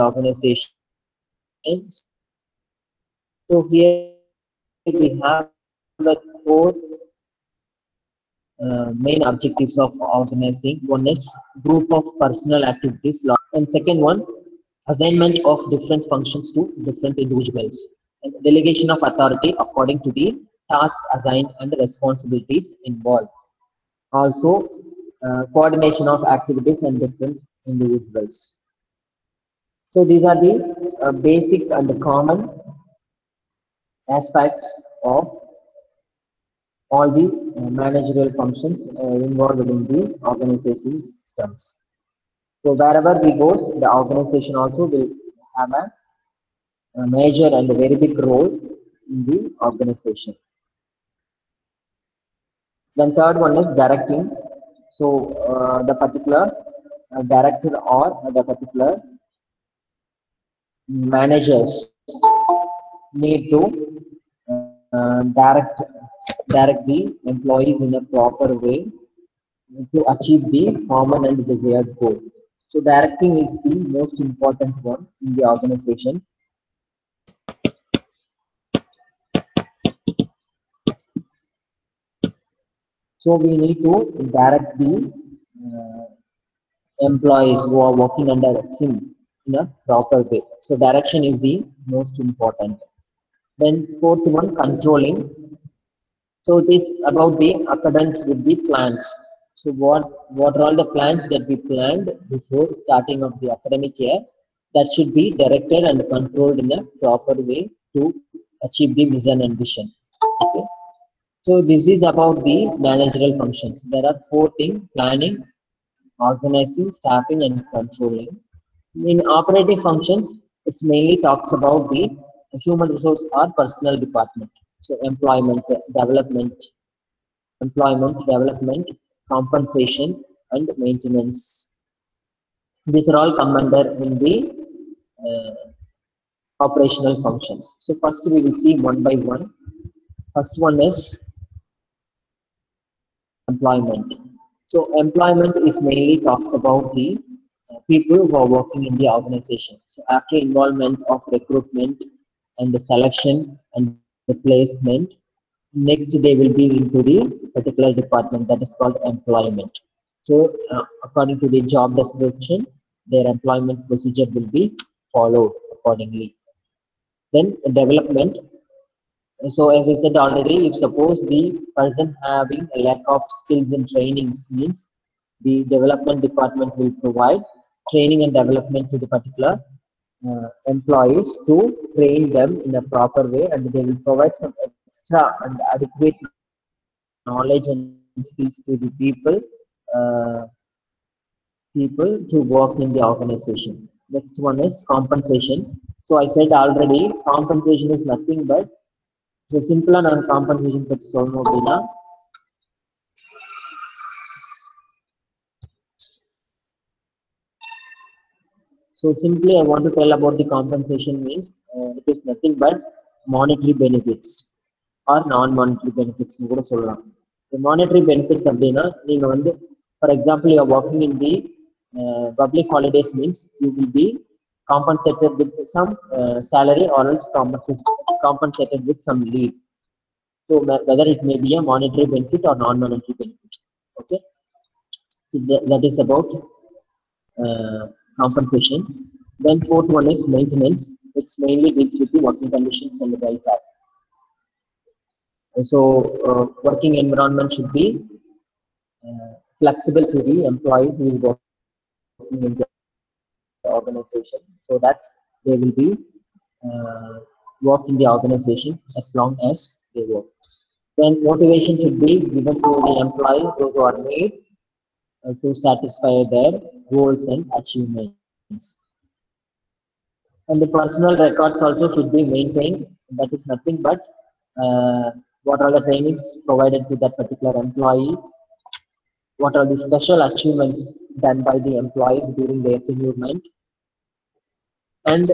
organization. So here we have the four uh, main objectives of organizing. One is group of personal activities, and second one, assignment of different functions to different individuals, and delegation of authority according to the task assigned and responsibilities involved. Also, uh, coordination of activities and different individuals. So these are the uh, basic and the common aspects of all the uh, managerial functions uh, involved in the organization systems. So wherever we go, the organization also will have a, a major and a very big role in the organization. Then third one is directing. So uh, the particular uh, director or the particular managers need to uh, direct direct the employees in a proper way to achieve the common and desired goal. So directing is the most important one in the organization. So we need to direct the uh, employees who are working under him in a proper way. So direction is the most important. Then fourth one, controlling. So it is about the accordance with the plans. So what, what are all the plans that we planned before starting of the academic year that should be directed and controlled in a proper way to achieve the vision and vision. Okay. So this is about the managerial functions. There are four things, planning, organizing, staffing and controlling. In operative functions, it's mainly talks about the human resource or personal department. So employment, development, employment, development, compensation and maintenance. These are all come under in the uh, operational functions. So first we will see one by one. First one is employment. So employment is mainly talks about the people who are working in the organization. So after involvement of recruitment and the selection and the placement, next they will be into the particular department that is called employment. So uh, according to the job description, their employment procedure will be followed accordingly. Then development. So as I said already, if suppose the person having a lack of skills and trainings means the development department will provide training and development to the particular uh, employees to train them in a proper way and they will provide some extra and adequate knowledge and skills to the people uh, people to work in the organization. Next one is compensation. So I said already, compensation is nothing but so simple and compensation பற்றி சொல்லணும் அப்படின்னா So simply I want to tell about the compensation means uh, it is nothing but monetary benefits or non-monetary benefits கூட சொல்லலாம் The monetary benefits அப்படின்னா நீங்க வந்து for example you are working in the uh, public holidays means you will be compensated with some uh, salary or else compensated, compensated with some leave. So whether it may be a monetary benefit or non-monetary benefit. Okay. So that, that is about uh, compensation. Then fourth one is maintenance, which mainly deals with the working conditions and the welfare. So uh, working environment should be uh, flexible to the employees who is working in the organization so that they will be uh, work in the organization as long as they work. Then motivation should be given to the employees, those who are made to satisfy their goals and achievements. And the personal records also should be maintained. That is nothing but uh, what are the trainings provided to that particular employee, what are the special achievements done by the employees during their tenurement, and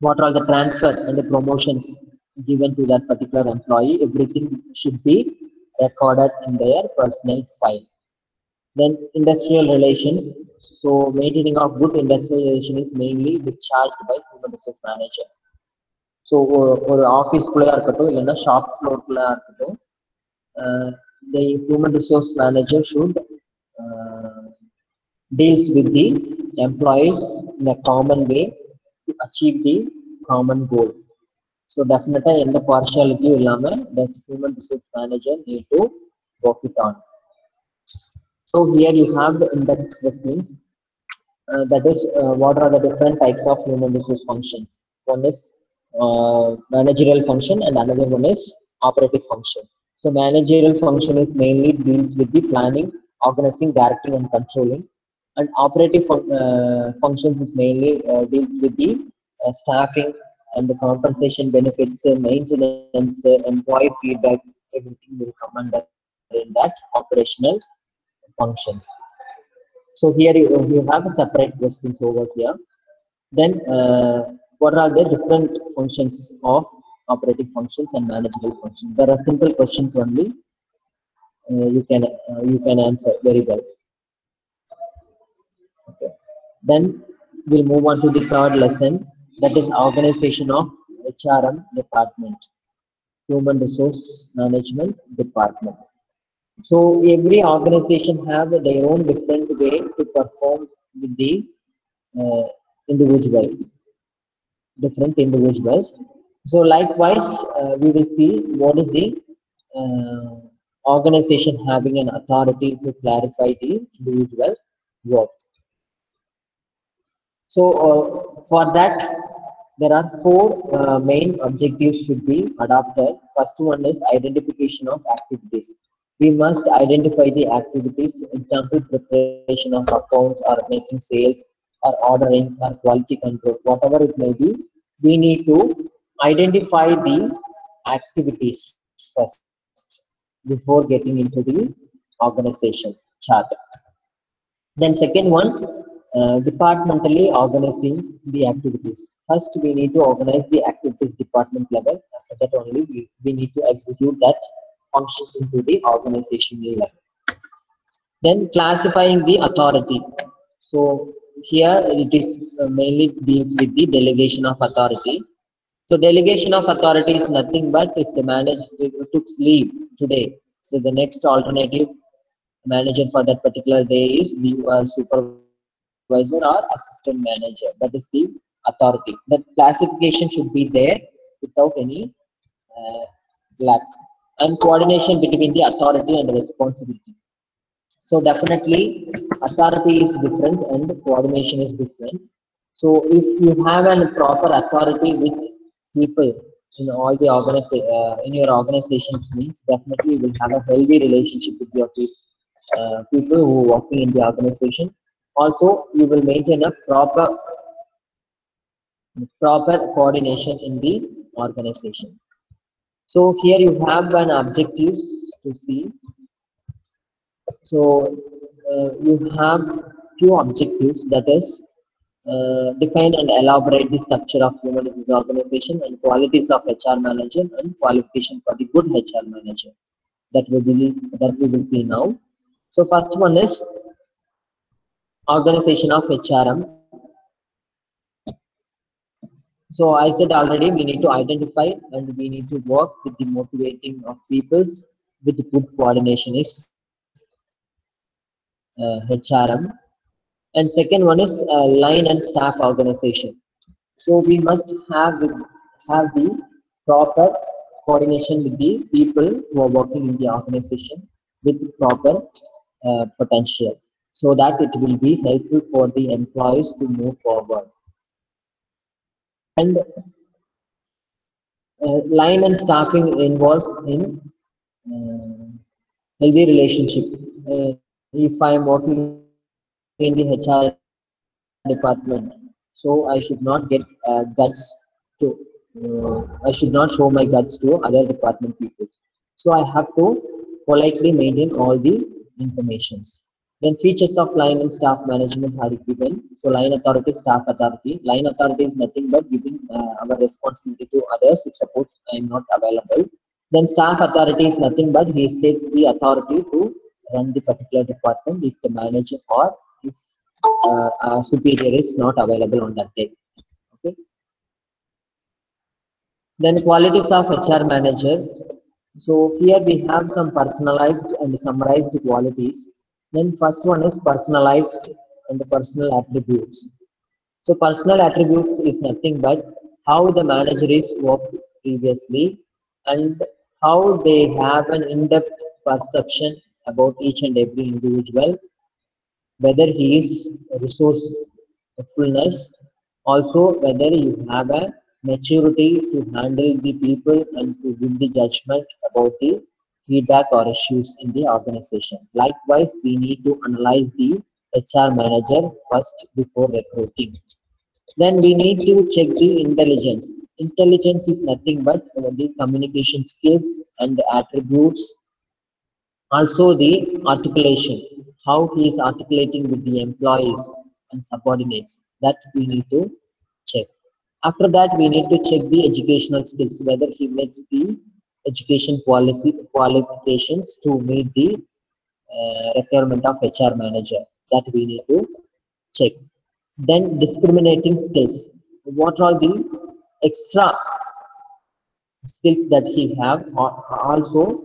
what are the transfer and the promotions given to that particular employee everything should be recorded in their personal file then industrial relations So maintaining of good industrial relation is mainly discharged by human resource manager. So ஒரு ஆஃபீஸ்க்குள்ளேயா இருக்கட்டும் இல்லைன்னா shop ஃப்ளோர்க்குள்ளே இருக்கட்டும் the human resource manager should uh, deals with the employees in a common way to achieve the common So டெஃபினட்டாக எந்த the இல்லாமல் the human human resource manager need to work it on. So here you have the in-text questions. Uh, that is, uh, what are the different types of human resource functions? One is uh, managerial function and another one is operative function. So managerial function is mainly deals with the planning, organizing, directing and controlling. And operative fun uh, functions is mainly uh, deals with the uh, staffing, and the compensation benefits, uh, maintenance, uh, employee feedback, everything will come under in that operational functions. So here you, you have a separate questions over here. Then uh, what are the different functions of operating functions and managerial functions? There are simple questions only. Uh, you can uh, you can answer very well. Okay. Then we'll move on to the third lesson. That is organization of HRM department, Human Resource Management Department. So every organization have their own different way to perform with the uh, individual, different individuals. So likewise, uh, we will see what is the uh, organization having an authority to clarify the individual work. So uh, for that, there are four uh, main objectives should be adopted. First one is identification of activities. We must identify the activities, example preparation of accounts or making sales or ordering or quality control, whatever it may be. We need to identify the activities first before getting into the organization chart. Then second one, uh, departmentally organizing the activities. First, we need to organize the activities department level. After that only, we, we need to execute that functions into the organizational level. Then classifying the authority. So here it is uh, mainly deals with the delegation of authority. So delegation of authority is nothing but if the manager took leave today, so the next alternative manager for that particular day is the uh, supervisor or assistant manager. That is the authority. That classification should be there without any uh, lack. And coordination between the authority and responsibility. So definitely authority is different and coordination is different. So if you have a proper authority with people in all the organiza- uh, in your organizations means definitely you will have a healthy relationship with your people, uh, people who are working in the organization. Also, you will maintain a proper proper coordination in the organization. So here you have an objectives to see. So uh, you have two objectives that is uh, define and elaborate the structure of human resource organization and qualities of HR manager and qualification for the good HR manager that we will that we will see now. So first one is organization of HRM. So I said already we need to identify and we need to work with the motivating of peoples with good coordination is uh, HRM and second one is uh, line and staff organization. So we must have have the proper coordination with the people who are working in the organization with proper uh, potential so that it will be helpful for the employees to move forward and uh, line and staffing involves in uh, healthy relationship uh, if i am working in the HR department. So I should not get uh, guts to, uh, I should not show my guts to other department people. So I have to politely maintain all the informations. Then features of line and staff management are given. So line authority, staff authority. Line authority is nothing but giving uh, our responsibility to others if suppose I am not available. Then staff authority is nothing but he takes the authority to run the particular department if the manager or if uh, superior is not available on that day. Okay. Then qualities of HR manager. So here we have some personalized and summarized qualities. Then first one is personalized and the personal attributes. So personal attributes is nothing but how the manager is worked previously and how they have an in-depth perception about each and every individual, whether he is resourcefulness, also whether you have a maturity to handle the people and to give the judgment about the feedback or issues in the organization. Likewise, we need to analyze the HR manager first before recruiting. Then we need to check the intelligence. Intelligence is nothing but uh, the communication skills and attributes. Also the articulation, how he is articulating with the employees and subordinates. That we need to check. After that, we need to check the educational skills, whether he meets the education policy qualifications to meet the uh, requirement of HR manager. That we need to check. Then discriminating skills. What are the extra skills that he have? Also,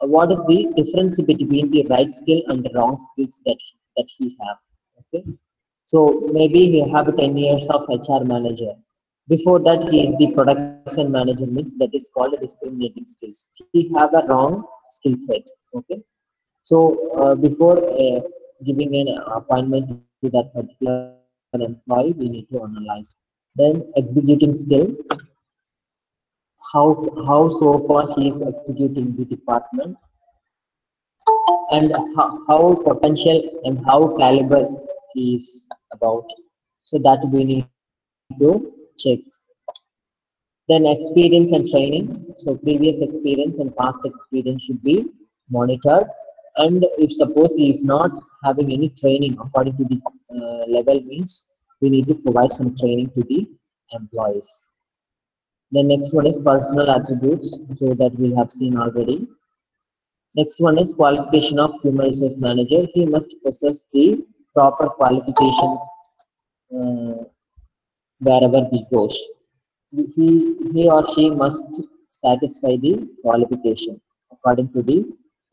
what is the difference between the right skill and the wrong skills that that he have? Okay. So maybe he have 10 years of HR manager. Before that, he is the production manager means that is called a discriminating skills. He have a wrong skill set. Okay. So uh, before uh, giving an appointment to that particular employee, we need to analyze. Then executing skill, how, how so far he is executing the department and how, how potential and how caliber he is about. So that we need to check. Then experience and training. So previous experience and past experience should be monitored. And if suppose he is not having any training according to the uh, level means we need to provide some training to the employees. The next one is personal attributes, so that we have seen already. Next one is qualification of human resource manager. He must possess the proper qualification uh, wherever he goes. He, he or she must satisfy the qualification according to the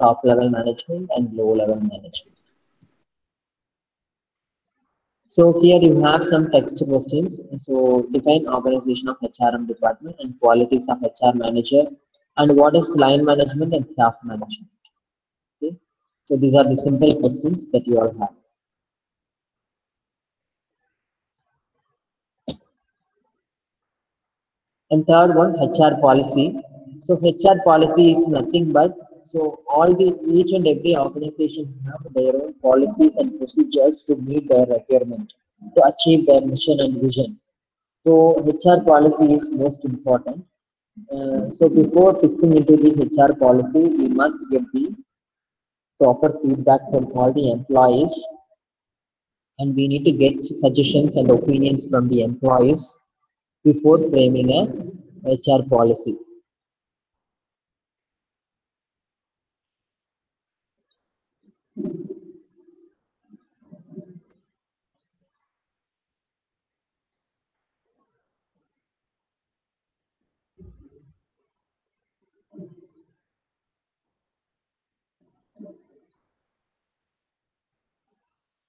top level management and low level management. So here you have some text questions. So define organization of HRM department and qualities of HR manager and what is line management and staff management. Okay. So these are the simple questions that you all have. And third one, HR policy. So HR policy is nothing but so all the each and every organization have their own policies and procedures to meet their requirement to achieve their mission and vision. So HR policy is most important. Uh, so before fixing into the HR policy, we must get the proper feedback from all the employees and we need to get suggestions and opinions from the employees before framing a HR policy.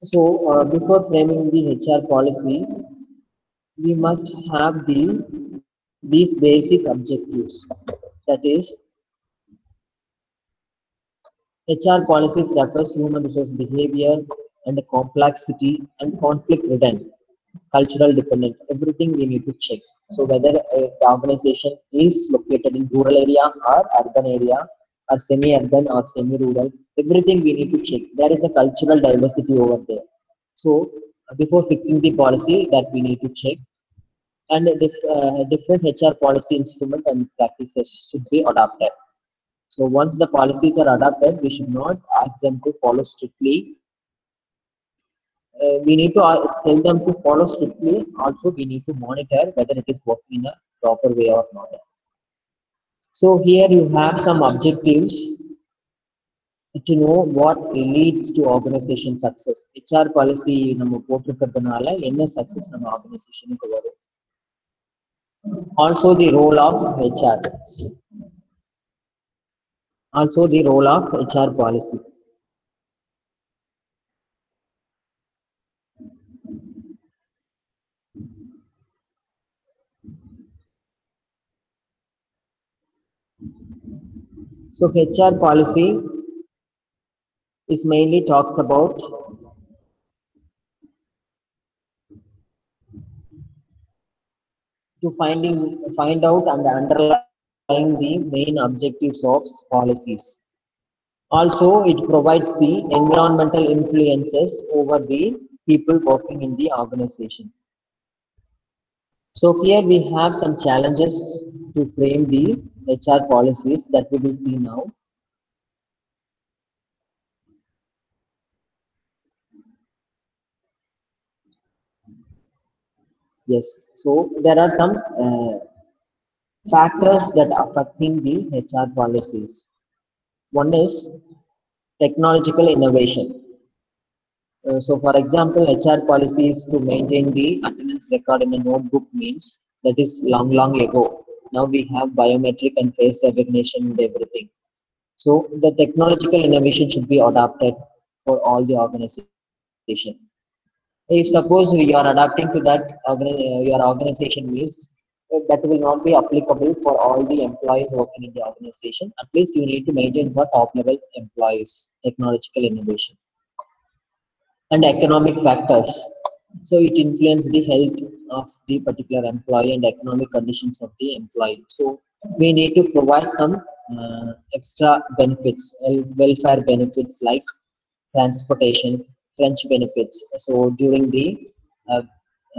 So uh, before framing the HR policy, we must have the these basic objectives. That is, HR policies refers human resource behavior and the complexity and conflict ridden, cultural dependent. Everything we need to check. So whether uh, the organization is located in rural area or urban area or semi-urban or semi-rural, everything we need to check. There is a cultural diversity over there. So before fixing the policy that we need to check and if, uh, different HR policy instrument and practices should be adopted. So once the policies are adopted, we should not ask them to follow strictly. Uh, we need to uh, tell them to follow strictly. Also, we need to monitor whether it is working in a proper way or not. So here you have some objectives to know what leads to organization success HR policy நம்ம போட்டிருக்கிறதுனால என்ன success நம்ம ஆர்கனைசேஷனுக்கு வரும் also the role of HR also the role of HR policy So HR policy is mainly talks about to finding find out and underlying the main objectives of policies. Also, it provides the environmental influences over the people working in the organization. So here we have some challenges to frame the HR policies that we will see now. Yes, so there are some uh, factors that are affecting the HR policies. One is technological innovation. Uh, so for example, HR policies to maintain the attendance record in a notebook means that is long, long ago. Now we have biometric and face recognition and everything. So the technological innovation should be adopted for all the organization. If suppose we are adapting to that, uh, your organization uh, that will not be applicable for all the employees working in the organization. At least you need to maintain for top level employees, technological innovation and economic factors. So it influences the health of the particular employee and economic conditions of the employee. So we need to provide some uh, extra benefits, welfare benefits like transportation, fringe benefits. So during the uh,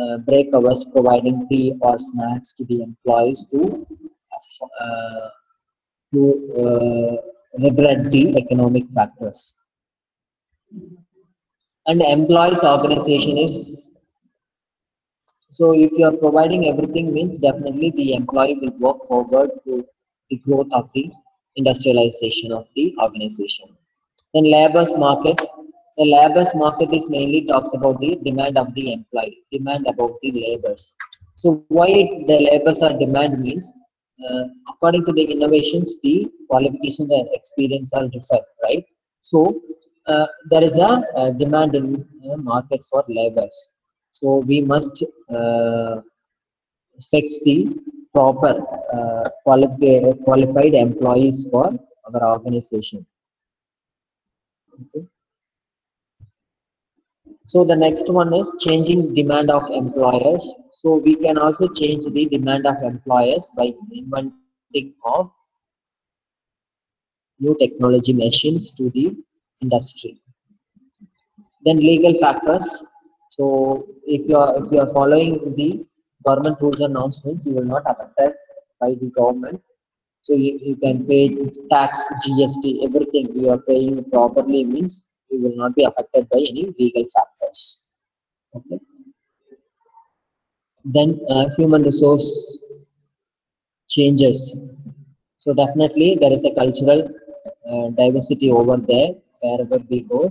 uh, break hours, providing tea or snacks to the employees to uh, to uh, regulate the economic factors and employees organization is so if you are providing everything means definitely the employee will work forward to the growth of the industrialization of the organization then labor's market the labor's market is mainly talks about the demand of the employee demand about the labors so why the labors are demand means uh, according to the innovations the qualifications and experience are different right? So uh, there is a, uh demand in uh, market for labors so we must uh, fix the proper uh, quali- qualified employees for our organization. Okay so the next one is changing demand of employers so we can also change the demand of employers by inventing of new technology machines to the industry. Then legal factors. So if you are if you are following the government rules and norms, you will not affected by the government. So you, you can pay tax, GST, everything you are paying properly means you will not be affected by any legal factors. Okay. Then uh, human resource changes. So definitely there is a cultural uh, diversity over there wherever we go.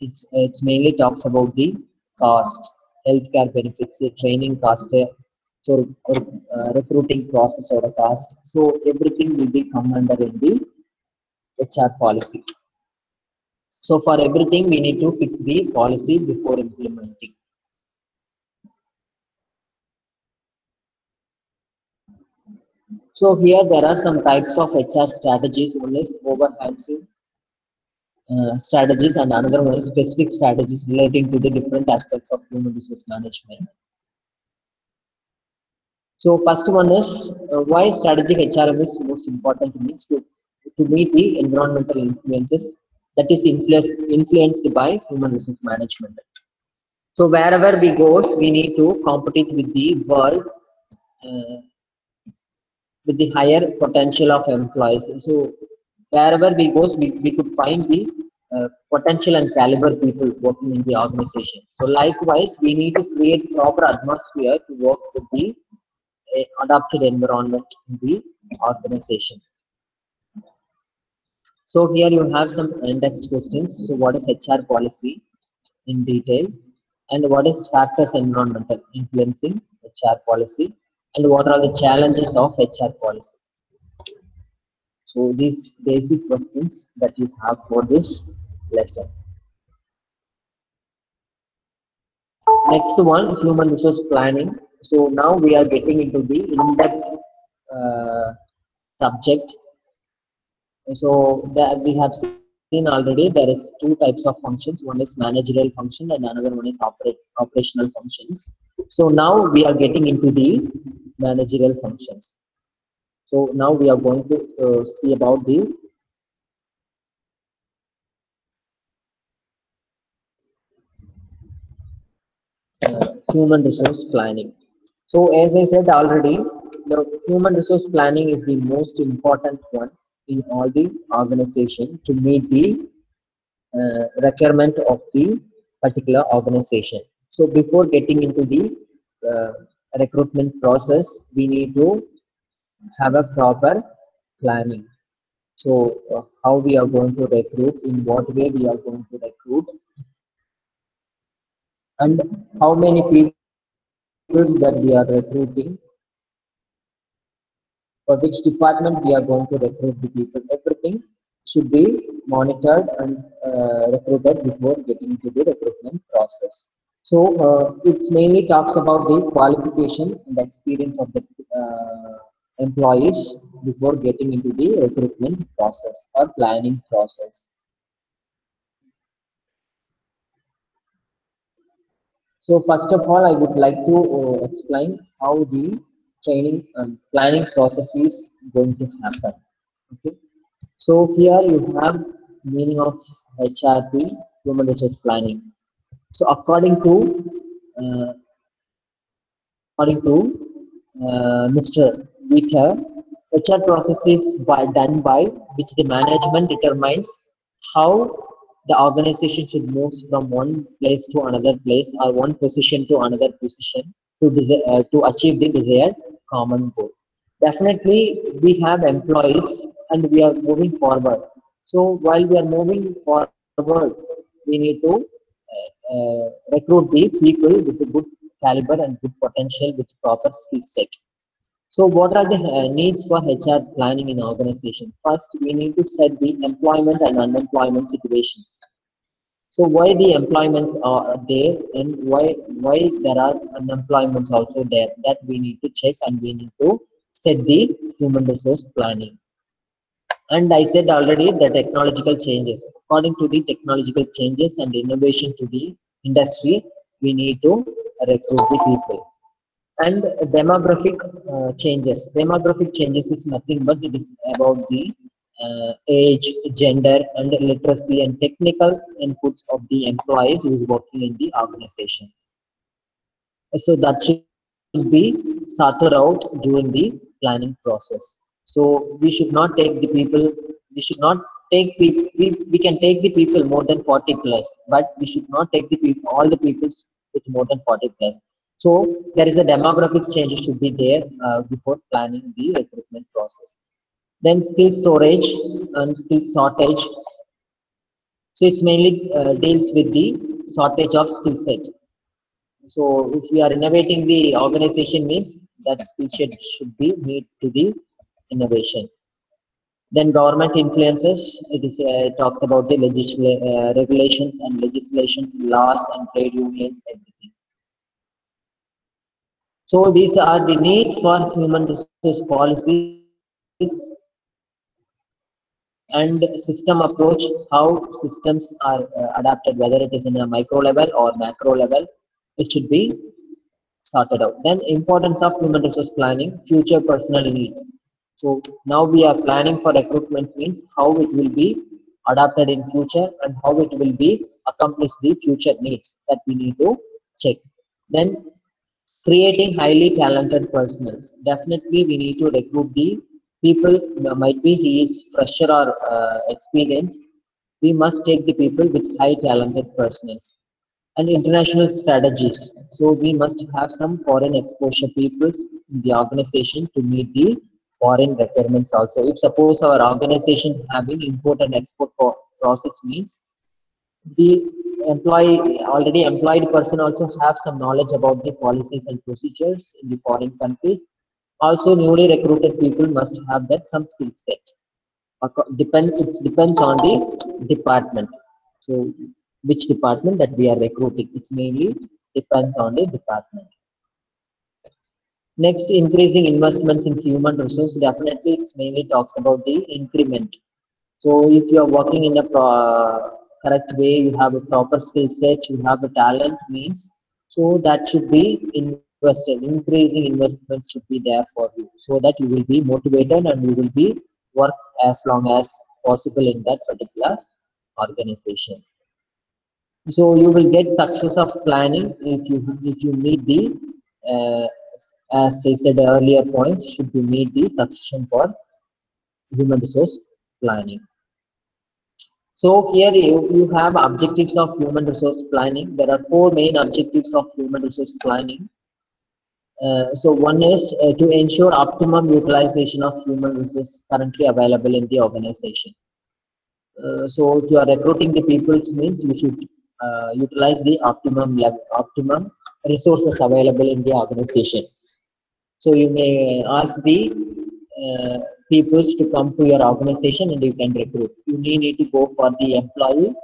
It's it's mainly talks about the cost, healthcare benefits, training cost, so uh, recruiting process or the cost. So everything will be come under in the HR policy. So for everything we need to fix the policy before implementing. So here there are some types of HR strategies. One is overhandsome uh, strategies and another one is specific strategies relating to the different aspects of human resource management. So first one is uh, why strategic HRM is most important means to, to meet the environmental influences that is influenced, influenced by human resource management. So wherever we go, we need to compete with the world uh, with the higher potential of employees. So wherever we go, we, we could find the uh, potential and caliber people working in the organization. So likewise, we need to create proper atmosphere to work with the uh, adopted environment in the organization. So here you have some indexed questions. So what is HR policy in detail? And what is factors environmental influencing HR policy? And what are the challenges of HR policy? So these basic questions that you have for this lesson. Next one, human resource planning. So now we are getting into the in-depth uh, subject. So that we have seen already there is two types of functions. One is managerial function and another one is operate, operational functions. So now we are getting into the managerial functions. So now we are going to uh, see about the uh, human resource planning. So as I said already, the human resource planning is the most important one in all the organization to meet the uh, requirement of the particular organization. So before getting into the uh, recruitment process, we need to have a proper planning. So uh, how we are going to recruit, in what way we are going to recruit, and how many people that we are recruiting, for which department we are going to recruit the people. Everything should be monitored and uh, recruited before getting into the recruitment process. So uh, it mainly talks about the qualification and experience of the uh, employees before getting into the recruitment process or planning process. So first of all, I would like to uh, explain how the training and planning process is going to happen. Okay. So here you have meaning of HRP, human resource planning. So according to uh, according to uh, Mr. Vetter, HR process is by, done by which the management determines how the organization should move from one place to another place or one position to another position to, uh, to achieve the desired common goal. Definitely, we have employees and we are moving forward. So while we are moving forward, we need to uh, uh, recruit the people with a good caliber and good potential with proper skill set. So what are the uh, needs for HR planning in organization? First, we need to set the employment and unemployment situation. So why the employments are there and why why there are unemployments also there that we need to check and we need to set the human resource planning. And I said already the technological changes. According to the technological changes and innovation to the industry, we need to recruit the people. And demographic uh, changes. Demographic changes is nothing but it is about the uh, age, gender, and literacy and technical inputs of the employees who is working in the organization. So that should be sorted out during the planning process. So we should not take the people, we should not take people, we, we can take the people more than 40 plus, but we should not take the people, all the people with more than 40 plus. So there is a demographic change should be there uh, before planning the recruitment process. Then skill storage and skill shortage. So it's mainly uh, deals with the shortage of skill set. So if we are innovating the organization means that skill set should be made to the innovation. Then government influences, it is uh, talks about the legisla uh, regulations and legislations, laws and trade unions, everything. So these are the needs for human resource policies and system approach, how systems are uh, adapted, whether it is in a micro level or macro level, it should be sorted out. Then importance of human resource planning, future personal needs. So now we are planning for recruitment means how it will be adapted in future and how it will be accomplish the future needs that we need to check. Then creating highly talented personals. Definitely we need to recruit the people might be he is fresher or uh, experienced we must take the people with high talented personals and international strategies so we must have some foreign exposure peoples in the organization to meet the foreign requirements also. If suppose our organization having import and export process means the employee already employed person also have some knowledge about the policies and procedures in the foreign countries. Also newly recruited people must have that some skill set. Depend it depends on the department. So which department that we are recruiting. It's mainly depends on the department. Next, increasing investments in human resource. Definitely, it mainly talks about the increment. So, if you are working in a correct way, you have a proper skill set, you have a talent means, so that should be invested. Increasing investment should be there for you, so that you will be motivated and you will be work as long as possible in that particular organization. So you will get success of planning if you if you meet the uh, as I said earlier points should be meet the succession for human resource planning. So here you, you have objectives of human resource planning. There are four main objectives of human resource planning. Uh, so one is uh, to ensure optimum utilization of human resources currently available in the organization. Uh, so if you are recruiting the people, means you should uh, utilize the optimum level, optimum resources available in the organization. So you may ask the uh, to come to your organization and you can recruit. You need to go for the employee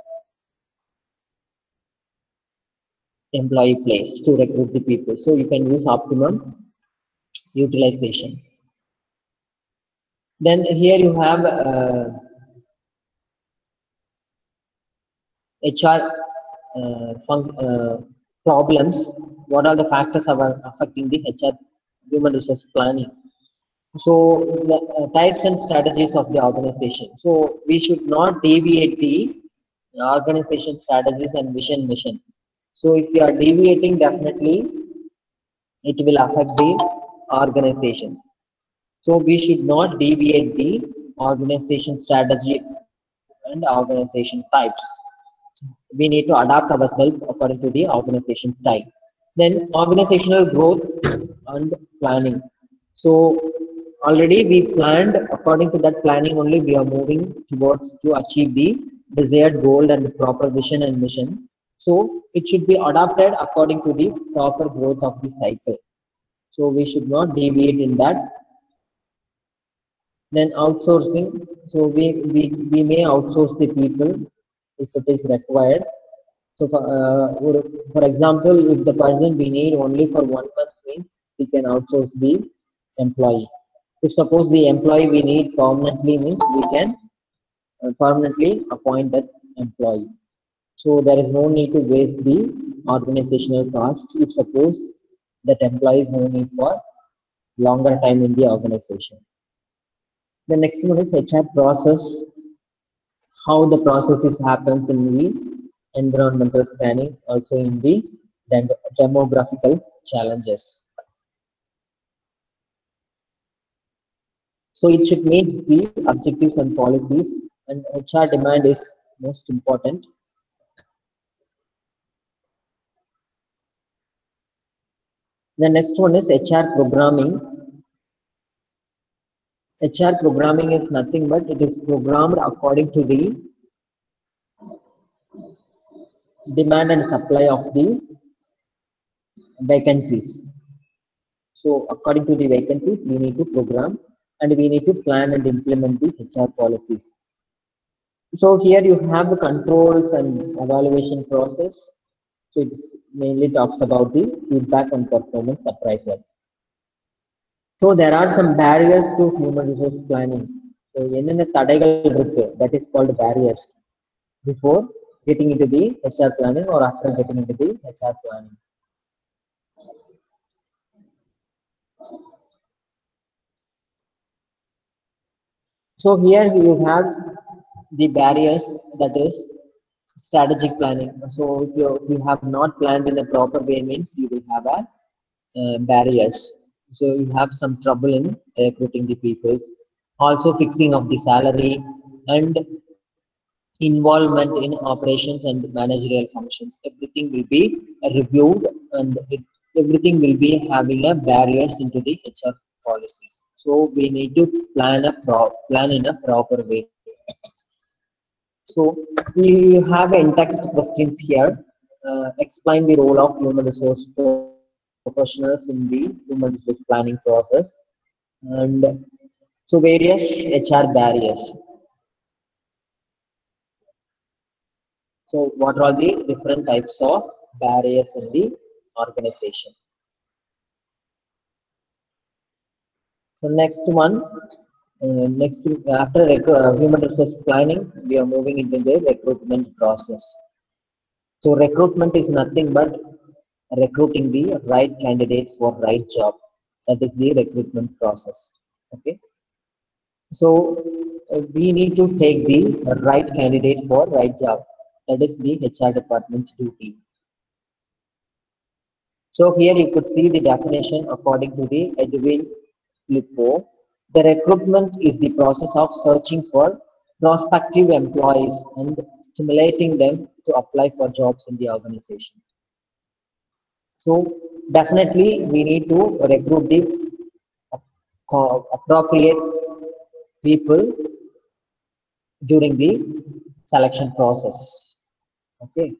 employee place to recruit the people. So you can use optimum utilization. Then here you have uh, HR uh, uh, problems. What are the factors are affecting the HR human resource planning? so the uh, types and strategies of the organization so we should not deviate the organization strategies and vision mission so if you are deviating definitely it will affect the organization. So we should not deviate the organization strategy and organization types. We need to adapt ourselves according to the organization style. Then organizational growth and planning. So already we planned according to that planning only we are moving towards to achieve the desired goal and the proper vision and mission so it should be adapted according to the proper growth of the cycle. So we should not deviate in that. Then outsourcing. So we we, we may outsource the people if it is required. So for, uh, for example if the person we need only for one month means we can outsource the employee. If suppose the employee we need permanently means we can uh, permanently appoint that employee so there is no need to waste the organizational cost if suppose that employee is no need for longer time in the organization the next one is hr process how the processes happens in the environmental scanning also in the demographical challenges So it should meet the objectives and policies and HR demand is most important. The next one is HR programming. HR programming is nothing but it is programmed according to the demand and supply of the vacancies. So according to the vacancies, we need to program and we need to plan and implement the HR policies. So here you have the controls and evaluation process. So it mainly talks about the feedback and performance appraisal. So there are some barriers to human resource planning. So that is called barriers before getting into the HR planning or after getting into the HR planning. So here you have the barriers that is strategic planning. So if you, if you have not planned in a proper way means you will have a uh, barriers. So you have some trouble in recruiting the people. Also fixing of the salary and involvement in operations and managerial functions. Everything will be reviewed and it, everything will be having a barriers into the HR policies. So we need to plan a pro plan in a proper way. So we have in-text questions here. Uh, explain the role of human resource professionals in the human resource planning process. And so various HR barriers. So what are the different types of barriers in the organization? So next one, next after uh, human resource planning, we are moving into the recruitment process. So recruitment is nothing but recruiting the right candidate for right job. That is the recruitment process. Okay. So uh, we need to take the right candidate for right job. That is the HR department's duty. So here you could see the definition according to the Edwin Flippo. The recruitment is the process of searching for prospective employees and stimulating them to apply for jobs in the organization. So definitely we need to recruit the appropriate people during the selection process. Okay.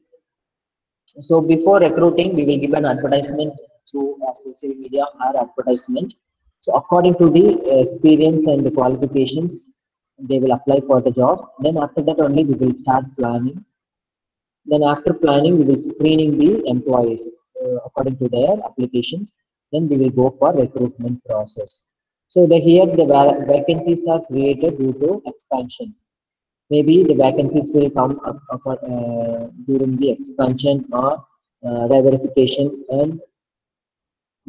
So before recruiting, we will give an advertisement through social media or advertisement so according to the experience and the qualifications, they will apply for the job. Then after that only we will start planning. Then after planning, we will screening the employees uh, according to their applications. Then we will go for recruitment process. So the, here the vacancies are created due to expansion. Maybe the vacancies will come up, up uh, during the expansion or uh, verification and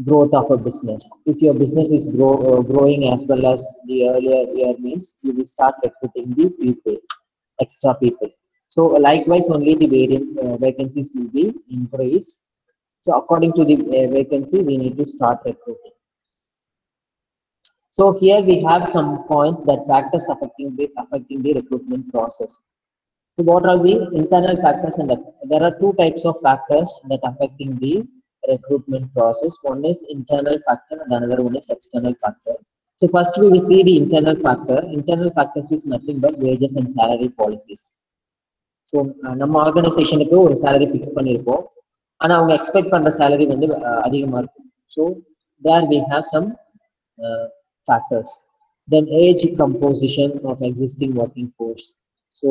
growth of a business. If your business is grow, uh, growing as well as the earlier year means, you will start recruiting the people, extra people. So likewise, only the variant, uh, vacancies will be increased. So according to the uh, vacancy, we need to start recruiting. So here we have some points that factors affecting the affecting the recruitment process. So what are the internal factors and there are two types of factors that affecting the recruitment process. One is internal factor and another one is external factor. So first we will see the internal factor. Internal factors is nothing but wages and salary policies. So நம்ம ஆர்கனைசேஷனுக்கு ஒரு salary fix பண்ணியிருப்போம் ஆனால் அவங்க expect பண்ணுற salary வந்து அதிகமாக இருக்கும் so there we have some factors then age composition of existing working force so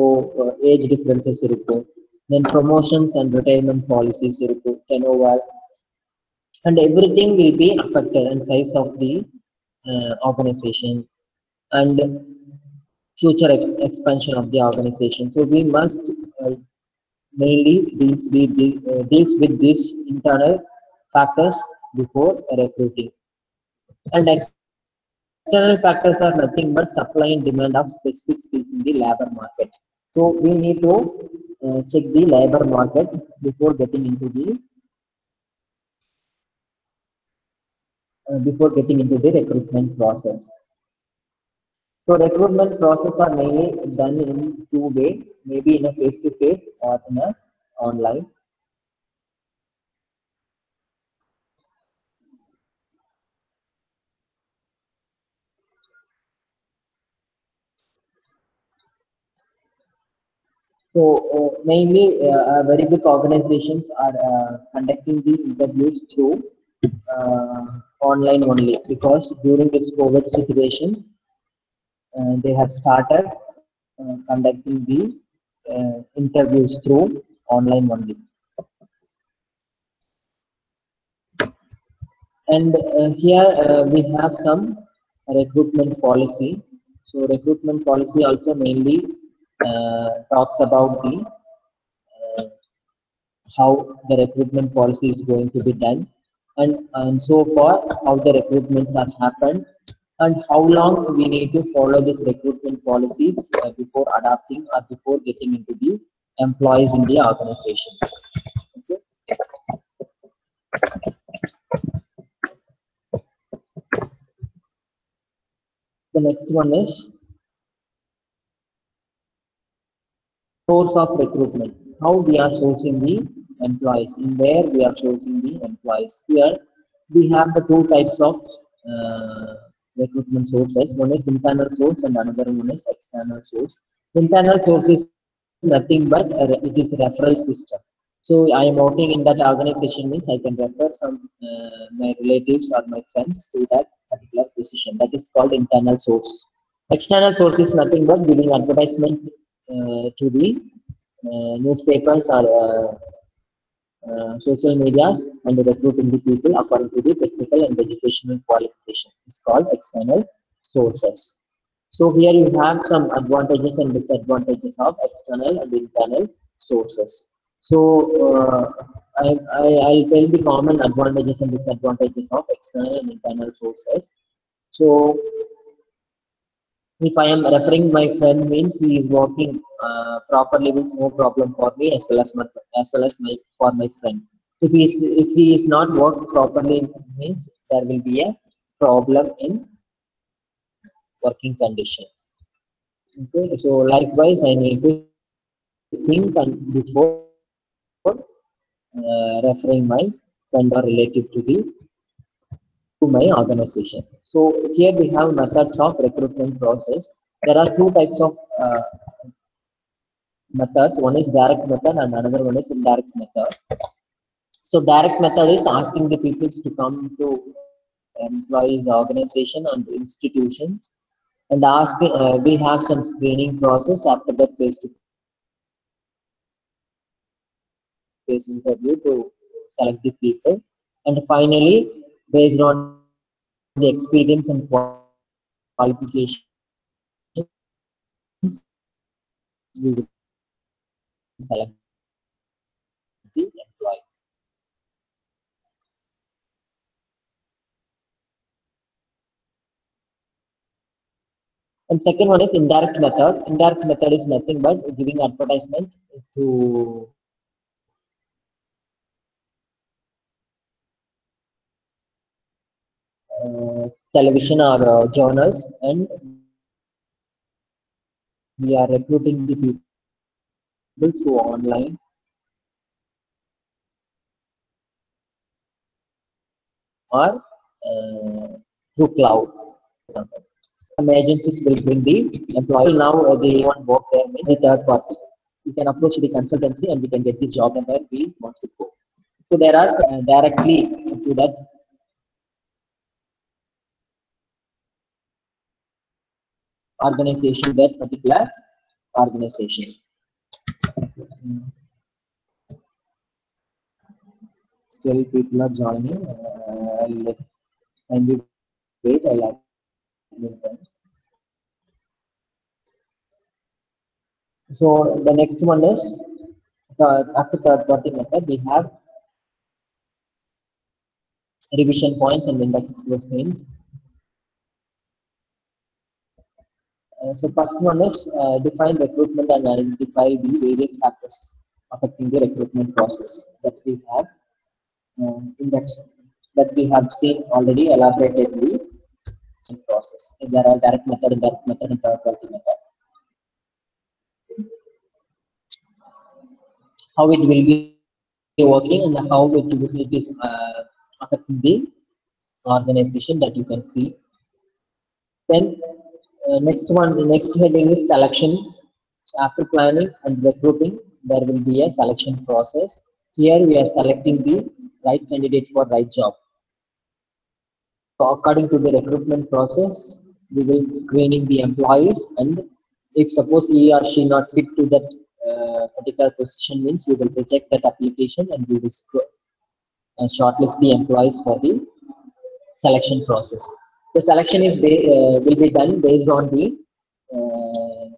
age differences இருக்கும் தென் ப்ரொமோஷன்ஸ் அண்ட் ரிட்டைர்மெண்ட் பாலிசிஸ் இருக்கும் ten over and everything will be affected and size of the uh, organization and future ex expansion of the organization. So we must uh, mainly deals with the, uh, deals with these internal factors before recruiting. And external factors are nothing but supply and demand of specific skills in the labor market. So we need to uh, check the labor market before getting into the uh, before getting into the recruitment process. So recruitment process are mainly done in two way, maybe in a face-to-face -face or in a online. So uh, mainly uh, very big organizations are uh, conducting the interviews through online only because during this COVID situation, uh, they have started uh, conducting the uh, interviews through online only. And uh, here uh, we have some recruitment policy. So recruitment policy also mainly talks about the how the recruitment policy is going to be done and, and so far how the recruitments are happened and how long we need to follow this recruitment policies uh, before adapting or before getting into the employees in the organization. Okay. The next one is source of recruitment. How we are sourcing the employees in there, we are choosing the employees here we have the two types of uh, recruitment sources. One is internal source and another one is external source. Internal source is nothing but a, it is a referral system. So I am working in that organization means I can refer some uh, my relatives or my friends to that particular position. That is called internal source. External source is nothing but giving advertisement uh, to the uh, newspapers or uh, social medias and recruiting the people according to the technical and educational qualification. It's called external sources. So here you have some advantages and disadvantages of external and internal sources. So uh, I, I, I'll tell the common advantages and disadvantages of external and internal sources. So if I am referring my friend means he is working uh, properly means no problem for me as well as my, as well as my for my friend. If he is if he is not worked properly means there will be a problem in working condition. Okay, so likewise I need to think before uh, referring my friend or relative to the to my organization. So here we have methods of recruitment process. There are two types of uh, methods. One is direct method and another one is indirect method. So direct method is asking the people to come to employees, organization and institutions and ask, uh, we have some screening process after that face to face interview to select the people and finally based on the experience and qualifications we will select the employee. And second one is indirect method. Indirect method is nothing but giving advertisement to uh, television or uh, journals and we are recruiting the people through online. Or uh, through cloud. Some agencies will bring the employee. Now uh, they want work there. With the third party. We can approach the consultancy and we can get the job and where we want to go. So there are uh, directly to that organization, that particular organization. Still people are joining. Uh, let kindly wait. I'll. So the next one is the, after third party method, we have revision points and in-text questions. Uh, so first one is uh, define recruitment and identify the various factors affecting the recruitment process that we have uh, in that that we have seen already elaboratedly in process. And there are direct method, indirect method, and third party method. How it will be working and how it, will- is uh, affecting the organization that you can see. Then uh, next one, the next heading is selection. So after planning and recruiting, there will be a selection process. Here we are selecting the right candidate for right job. So according to the recruitment process, we will screening the employees and if suppose he or she not fit to that uh, particular position means we will reject that application and we will uh, shortlist the employees for the selection process. The selection is uh, will be done based on the uh,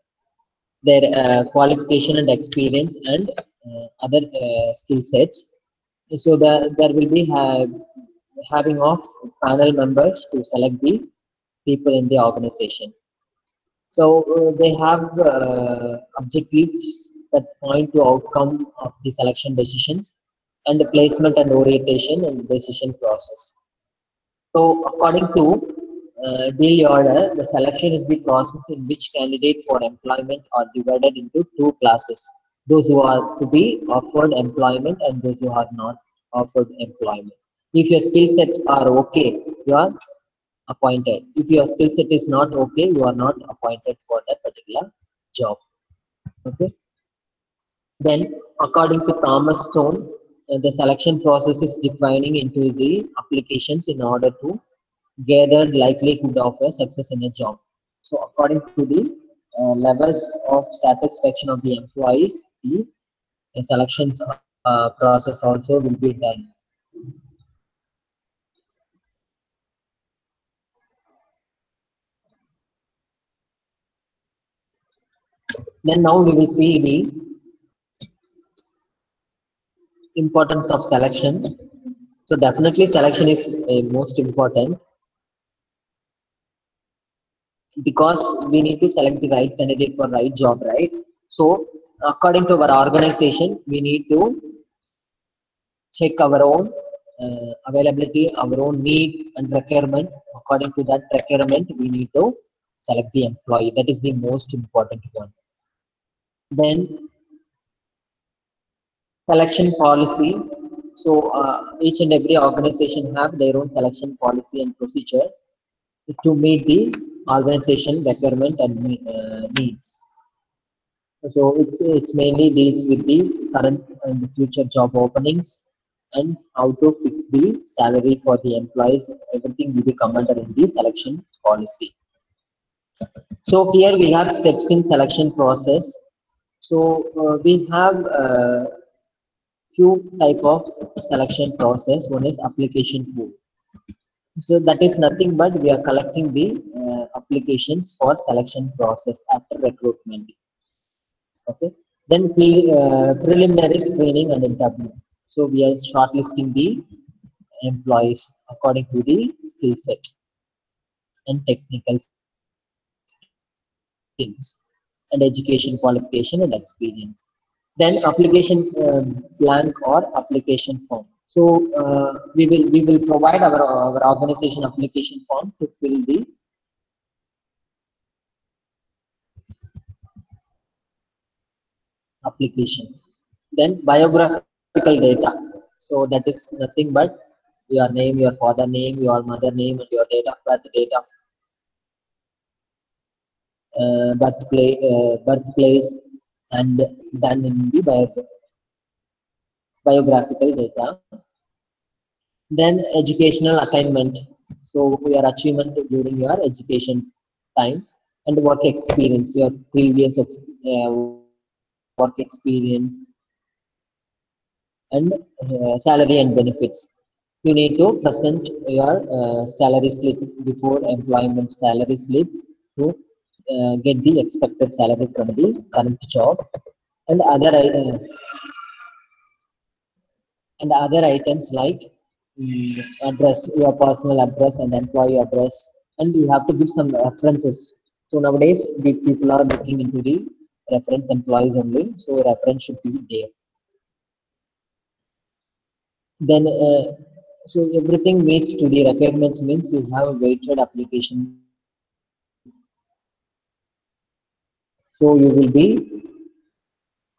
their uh, qualification and experience and other skill sets. So the, there will be ha- having of panel members to select the people in the organization. So they have objectives that point to outcome of the selection decisions and the placement and orientation and decision process. So according to uh, Dale Yoder, the selection is the process in which candidates for employment are divided into two classes. Those who are to be offered employment and those who are not offered employment. If your skill set are okay, you are appointed. If your skill set is not okay, you are not appointed for that particular job. Okay. Then, according to Thomas Stone, uh, the selection process is defining into the applications in order to gather likelihood of a success in a job. So, according to the uh, levels of satisfaction of the employees, the uh, selections uh, process also will be done. Then now we will see the importance of selection. So definitely selection is uh, most important because we need to select the right candidate for right job, right? So according to our organization, we need to check our own uh, availability, our own need and requirement. According to that requirement, we need to select the employee. That is the most important one. Then selection policy. So uh, each and every organization have their own selection policy and procedure to meet the organization requirement and uh, needs. So it's it's mainly deals with the current and the future job openings and how to fix the salary for the employees. Everything will be commanded in the selection policy. So here we have steps in selection process. So uh, we have uh, few type of selection process. One is application pool. So that is nothing but we are collecting the uh, applications for selection process after recruitment. Okay. Then pre, uh, preliminary screening and interview. So we are shortlisting the employees according to the skill set and technical skills and education qualification and experience. Then application uh, blank or application form. So uh, we will we will provide our our organization application form to fill the application. Then biographical data. So that is nothing but your name, your father name, your mother name, and your date of birth, date of uh, birthplace, uh, birthplace, and then in the bio biographical data. Then educational attainment. So your achievement during your education time and work experience, your previous uh, work experience and uh, salary and benefits. You need to present your uh, salary slip before employment salary slip to uh, get the expected salary from the current job. And other uh, and other items like um, address your personal address and employee address. And you have to give some references. So nowadays the people are looking into the reference employees only so reference should be there. Then uh, so everything meets to the requirements means you have a weighted application. So you will be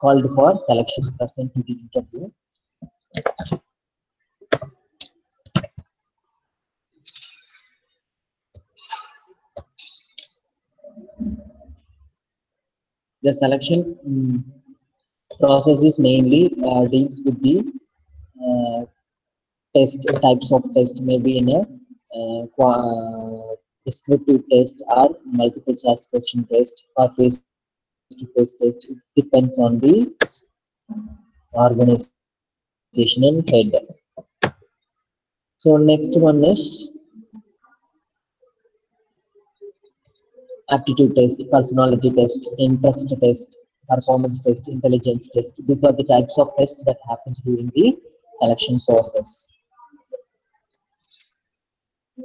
called for selection present to the interview the selection um, process is mainly uh, deals with the uh, test types of test. Maybe in a uh, descriptive test or multiple choice question test or face to face test. It depends on the organization and head so next one is aptitude test, personality test, interest test, performance test, intelligence test. These are the types of tests that happens during the selection process.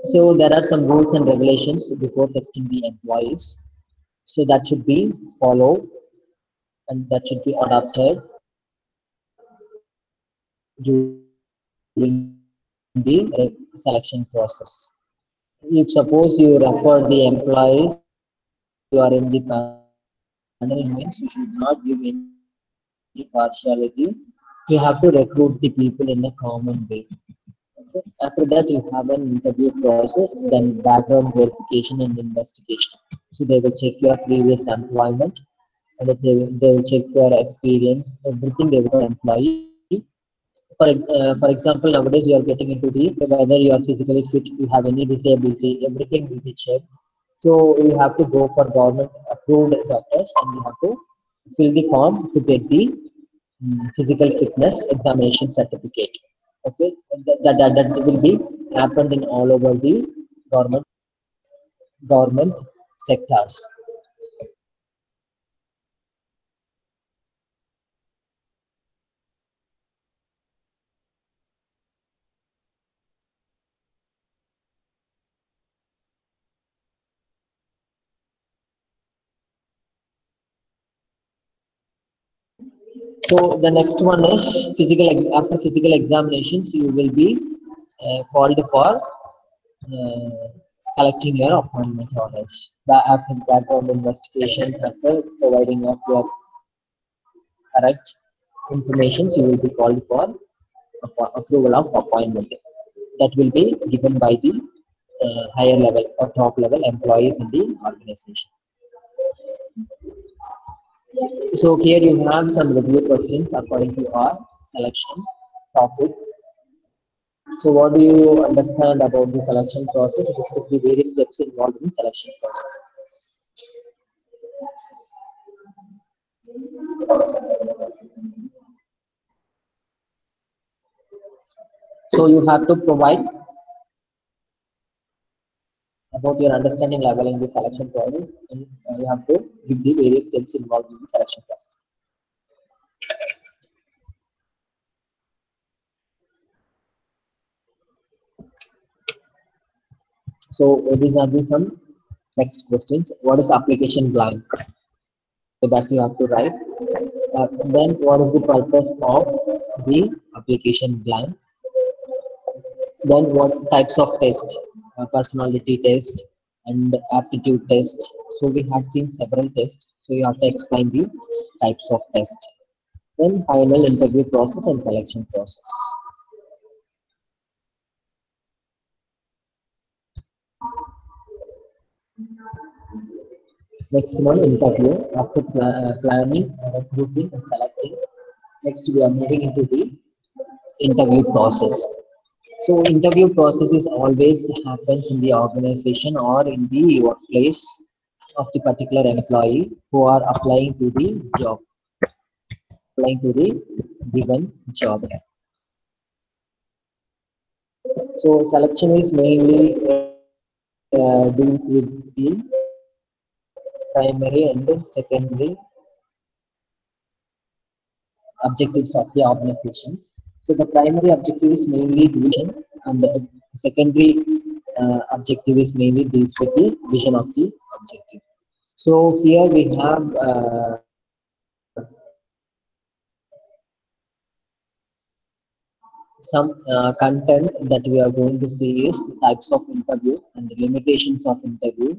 So there are some rules and regulations before testing the employees. So that should be followed and that should be adopted during the selection process. If suppose you refer the employees you are in the panel means you should not give any partiality. You have to recruit the people in a common way. Okay. After that, you have an interview process, then background verification and investigation. So they will check your previous employment, and they will, they will check your experience, everything they will. For uh, for example, nowadays you are getting into the whether you are physically fit, you have any disability, everything will be checked. So you have to go for government approved doctors, and you have to fill the form to get the um, physical fitness examination certificate. Okay? That, that, that will be happened in all over the government government sectors so the next one is physical after physical examinations you will be uh, called for uh, collecting your appointment orders. After background investigation after providing of your correct information you will be called for approval of appointment. That will be given by the uh, higher level or top level employees in the organization so here you have some review questions according to our selection topic. So what do you understand about the selection process? Discuss the various steps involved in selection process. So you have to provide about your understanding level in the selection process and uh, you have to give the various steps involved in the selection process. So these are the some next questions. What is application blank? So that you have to write. Uh, then what is the purpose of the application blank? Then what types of test uh, personality test and aptitude test. So we have seen several tests. So you have to explain the types of test. Then final interview process and selection process. Next one interview. After pl uh, planning recruiting and selecting next we are moving into the interview process so interview process is always happens in the organization or in the workplace of the particular employee who are applying to the job applying to the given job. So selection is mainly uh, deals with the primary and secondary objectives of the organization so the primary objective is mainly vision and the secondary uh, objective is mainly deals with the vision of the objective. So here we have uh, some uh, content that we are going to see is types of interview and limitations of interview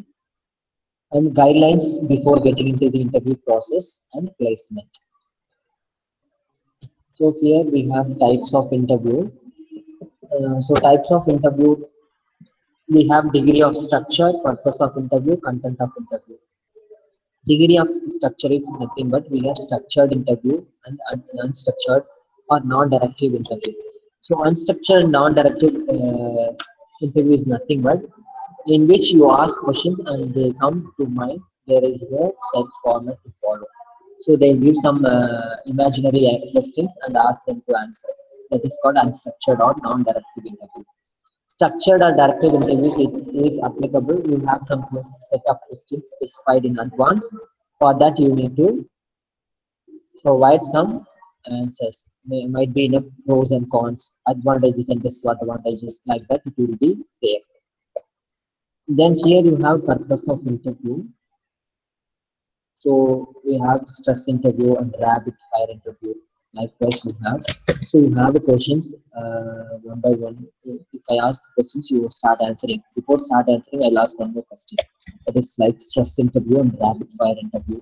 and guidelines before getting into the interview process and placement. So here we have types of interview. Uh, so types of interview, we have degree of structure, purpose of interview, content of interview. Degree of structure is nothing but we have structured interview and unstructured or non-directive interview. So unstructured non-directive uh, interview is nothing but in which you ask questions and they come to mind. There is no set format to follow. So they give some uh, imaginary questions and ask them to answer. That is called unstructured or non-directive interview. Structured or directive interviews it is applicable. You have some set of questions specified in advance. For that you need to provide some answers. May, might be in a pros and cons, advantages and disadvantages like that it will be there. Then here you have purpose of interview. So we have stress interview and rapid fire interview. Likewise, we have. So you have the questions uh, one by one. If I ask questions, you start answering. Before start answering, I'll ask one more question. That is like stress interview and rapid fire interview.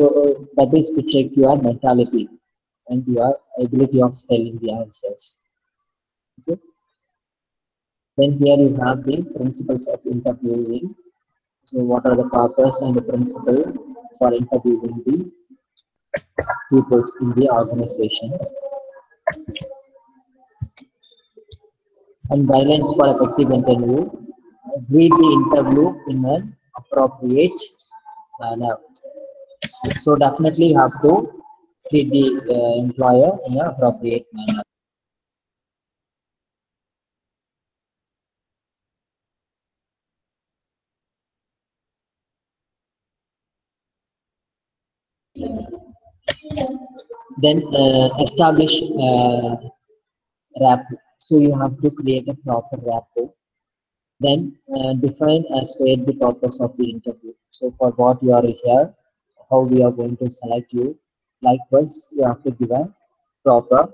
So uh, that is to check your mentality and your ability of telling the answers. Okay. Then here you have the principles of interviewing. So what are the purpose and the principle for interviewing the peoples in the organization? And guidelines for effective interview. Read the interview in an appropriate manner. So definitely you have to treat the uh, employer in an appropriate manner. Then uh, establish uh, rapport. So you have to create a proper rapport. Then uh, define and state the purpose of the interview. So for what you are here, how we are going to select you. Likewise, you have to give a proper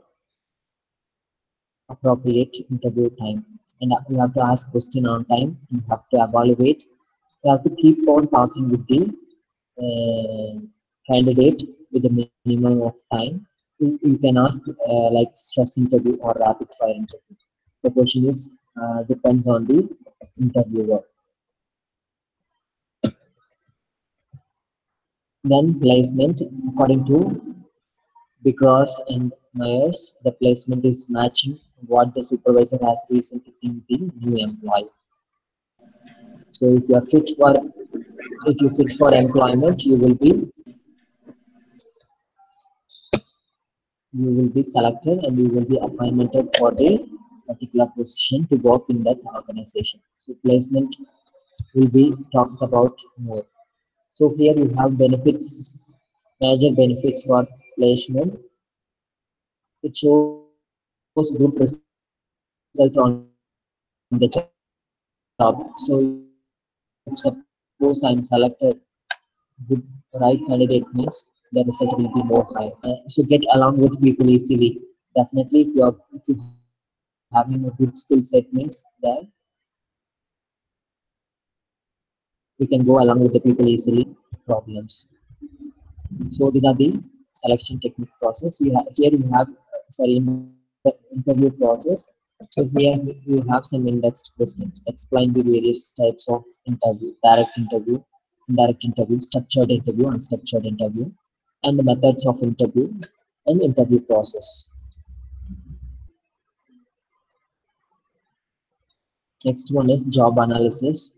appropriate interview time and you have to ask question on time you have to evaluate you have to keep on talking with the uh, candidate with a minimum of time. You, you can ask uh, like stress interview or rapid fire interview. The question is uh, depends on the interviewer. Then placement according to Pigors and Myers, the placement is matching what the supervisor has recently think the new employee. So if you are fit for if you fit for employment, you will be you will be selected and you will be appointed for the particular position to work in that organization. So placement will be talks about more. So here you have benefits, major benefits for placement. It shows good results on the job. So if suppose I'm selected, good right candidate means the result will be more high. Uh, so get along with people easily. Definitely, if you are if you having a good skill set means that we can go along with the people easily. Problems. So these are the selection technique process. You here you have sorry interview process. So here you have some indexed questions. Explain the various types of interview: direct interview, indirect interview, structured interview, unstructured interview and the methods of interview and interview process. Next one is job analysis.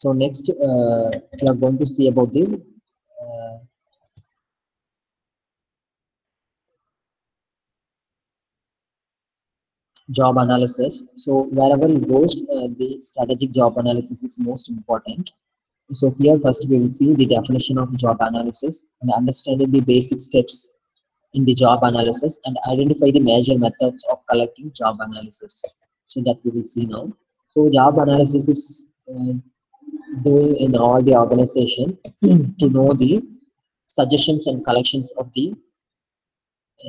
So next, uh, we are going to see about the uh, job analysis. So wherever you go, uh, the strategic job analysis is most important. So here first we will see the definition of job analysis and understanding the basic steps in the job analysis and identify the major methods of collecting job analysis. So that we will see now. So job analysis is uh, doing in all the organization to know the suggestions and collections of the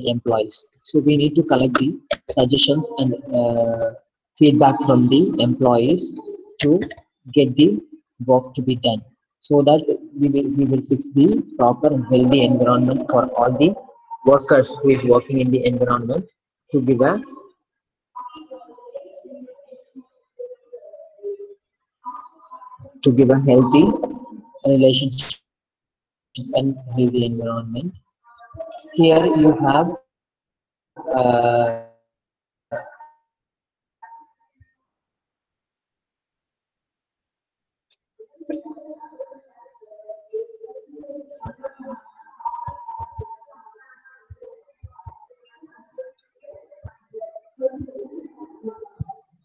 employees. So we need to collect the suggestions and uh, feedback from the employees to get the work to be done so that we will, we will fix the proper and healthy environment for all the workers who is working in the environment to give a to give a healthy relationship and healthy environment. Here you have uh,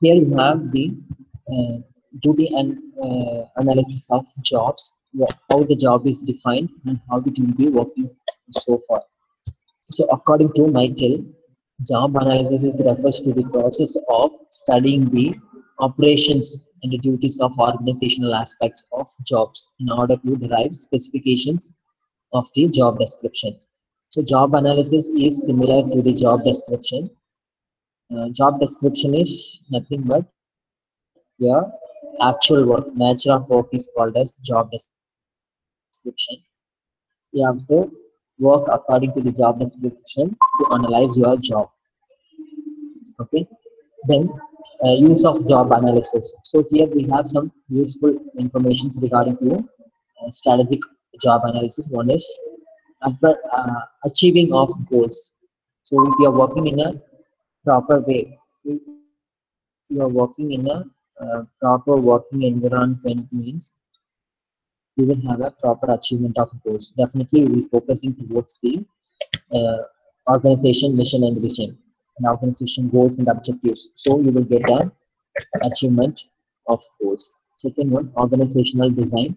here you have the uh, duty and uh, analysis of jobs how the job is defined and how it will be working so far. So according to Michael, job analysis refers to the process of studying the operations and the duties of organizational aspects of jobs in order to derive specifications of the job description. So job analysis is similar to the job description. Uh, job description is nothing but your actual work. Nature of work is called as job description. You have to work according to the job description to analyze your job. Okay. Then uh, use of job analysis. So here we have some useful information regarding to uh, strategic job analysis. One is uh, achieving of goals. So if you are working in a proper way, if you are working in a uh, proper working environment means you will have a proper achievement of goals. Definitely, you will be focusing towards the uh, organization mission and vision and organization goals and objectives. So you will get an achievement of goals. Second one, organizational design.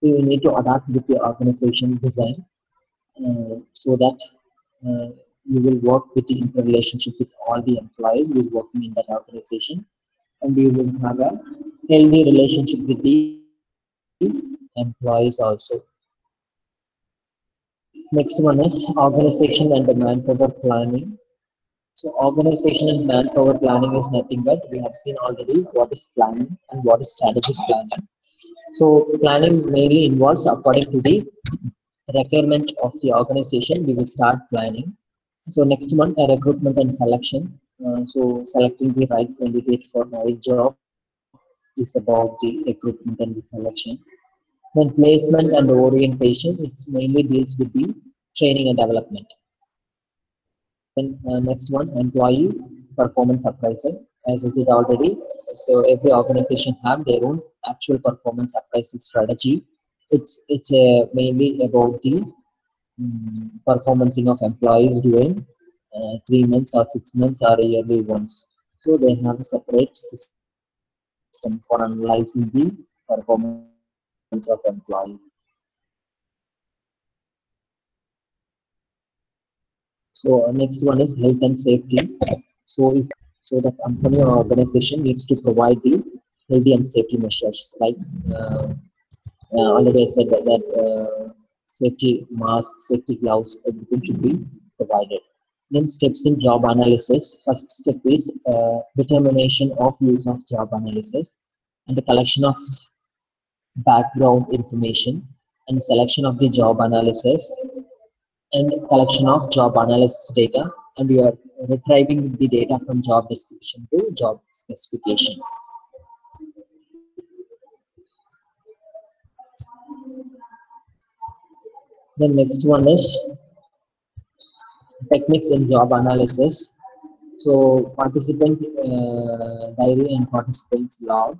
You need to adapt with the organization design uh, so that uh, you will work with the interrelationship with all the employees who is working in that organization and you will have a healthy relationship with the employees also. Next one is organization and the manpower planning. So organization and manpower planning is nothing but we have seen already what is planning and what is strategic planning. So planning mainly involves according to the requirement of the organization, we will start planning. So next one, a recruitment and selection. Uh, so selecting the right candidate for my job is about the recruitment and the selection. Then placement and orientation, it mainly deals with the training and development. Then uh, next one, employee performance appraisal. As I said already, so every organization have their own actual performance appraisal strategy. It's it's uh, mainly about the um, performancing of employees during three months or six months or yearly ones. So they have a separate system for analyzing the performance of employee. So uh, next one is health and safety. So if so the company or organization needs to provide the healthy and safety measures like uh, uh, already I said that, that uh, safety masks, safety gloves, everything should be provided. Then steps in job analysis. First step is uh, determination of use of job analysis and the collection of background information and selection of the job analysis and collection of job analysis data and we are retrieving the data from job description to job specification. The next one is techniques in job analysis. So participant uh, diary and participants log.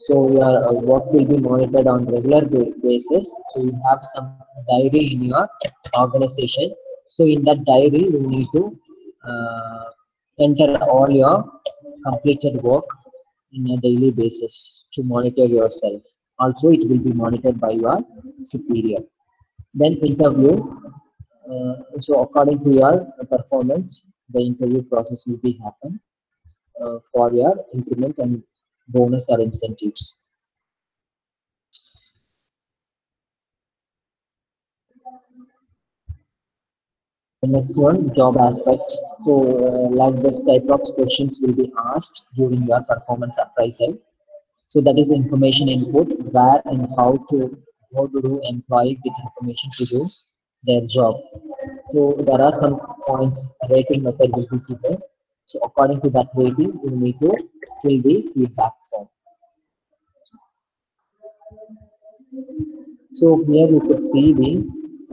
So your uh, work will be monitored on regular basis. So you have some diary in your organization. So in that diary, you need to uh, enter all your completed work in a daily basis to monitor yourself. Also, it will be monitored by your superior then interview so according to your performance the interview process will be happen uh, for your increment and bonus or incentives. The next one job aspects. So uh, like this type of questions will be asked during your performance appraisal. So that is information input where and how to how to do employee get information to do their job. So there are some points rating method will be given. So according to that rating, you need to fill the feedback form. So here you could see the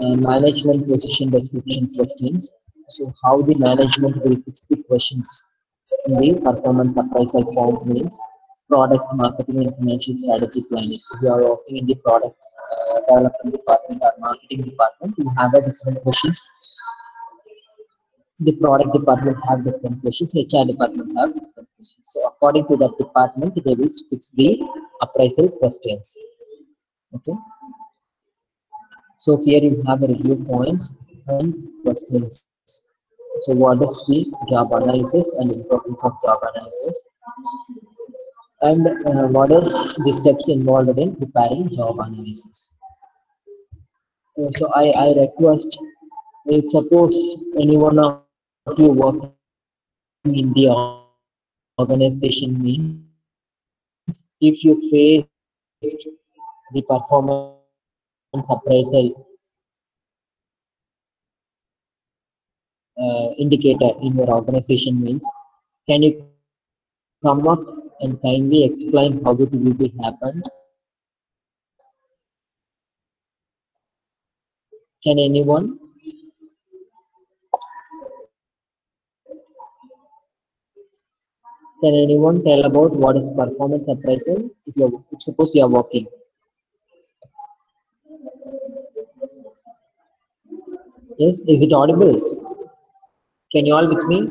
uh, management position description questions. So how the management will fix the questions in the performance appraisal form means product marketing and financial strategy planning. If you are working in the product development department or marketing department, you have a different questions. The product department have different questions, HR department have different questions. So according to that department, they will fix the appraisal questions. Okay. So here you have a review points and questions. So what is the job analysis and importance of job analysis? And uh, what is the steps involved in preparing job analysis? So I, I request if suppose any one of you working in the organization means if you faced the performance appraisal uh, indicator in your organization means can you come up and kindly explain how it will be happened can anyone? Can anyone tell about what is performance appraisal? If you if suppose you are working yes is it audible? Can you all with me?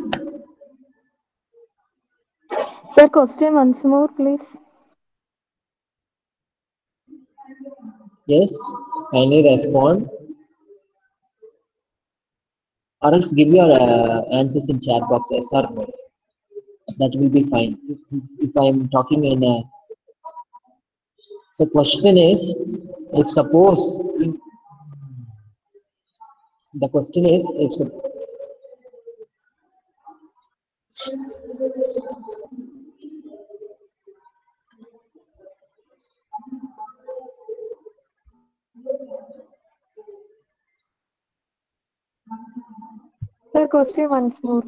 Sir, question once more, please. yes kindly respond or else give your uh, answers in chat box yes or no that will be fine. If, if i am talking in a so question is if suppose in, the question is if Sir, question once more.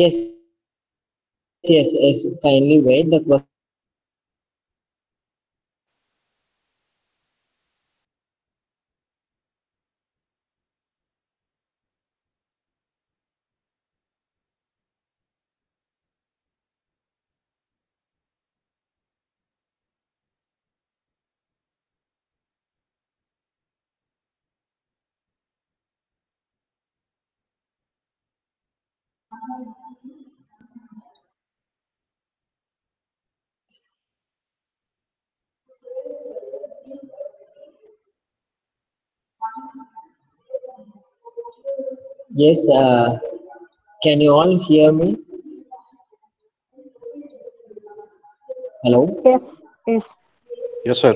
yes yes yes kindly wait the question yes uh, can you all hear me hello Yes. Yes. Yes, sir.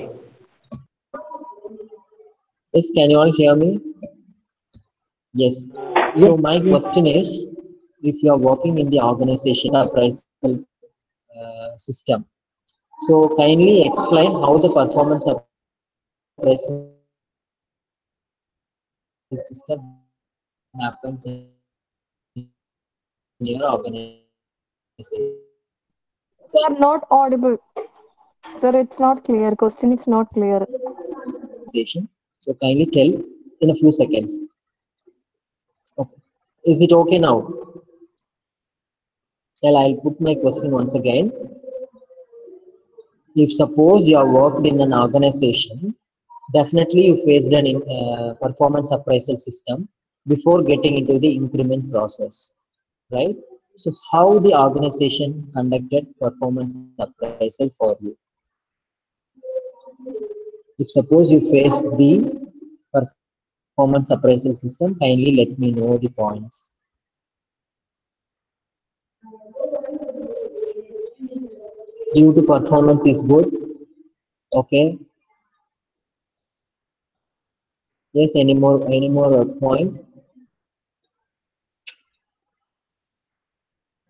yes can you all hear me yes so my question is if you are working in the organization appraisal uh, system so kindly explain how the performance appraisal system happens in your organization Sir, not audible. Sir, it's not clear. Question is not clear. organization. So kindly tell in a few seconds. Okay. Is it okay now? Well, I'll put my question once again. If suppose you are worked in an organization, definitely you faced an uh, performance appraisal system before getting into the increment process, right? So how the organization conducted performance appraisal for you? If suppose you face the performance appraisal system, kindly let me know the points. Due to performance is good. Okay. Yes, any more any more point?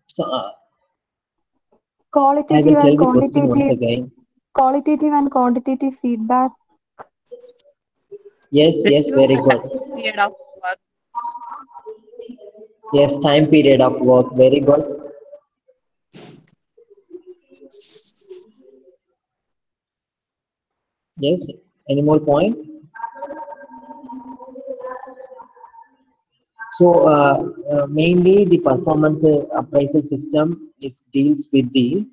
So uh, I Qualitative will tell and the question once quantitative, qualitative and quantitative feedback. Yes, yes, very good. period of work. Yes, time period of work, very good. Yes, any more point? So uh, uh, mainly the performance uh, appraisal system is deals with the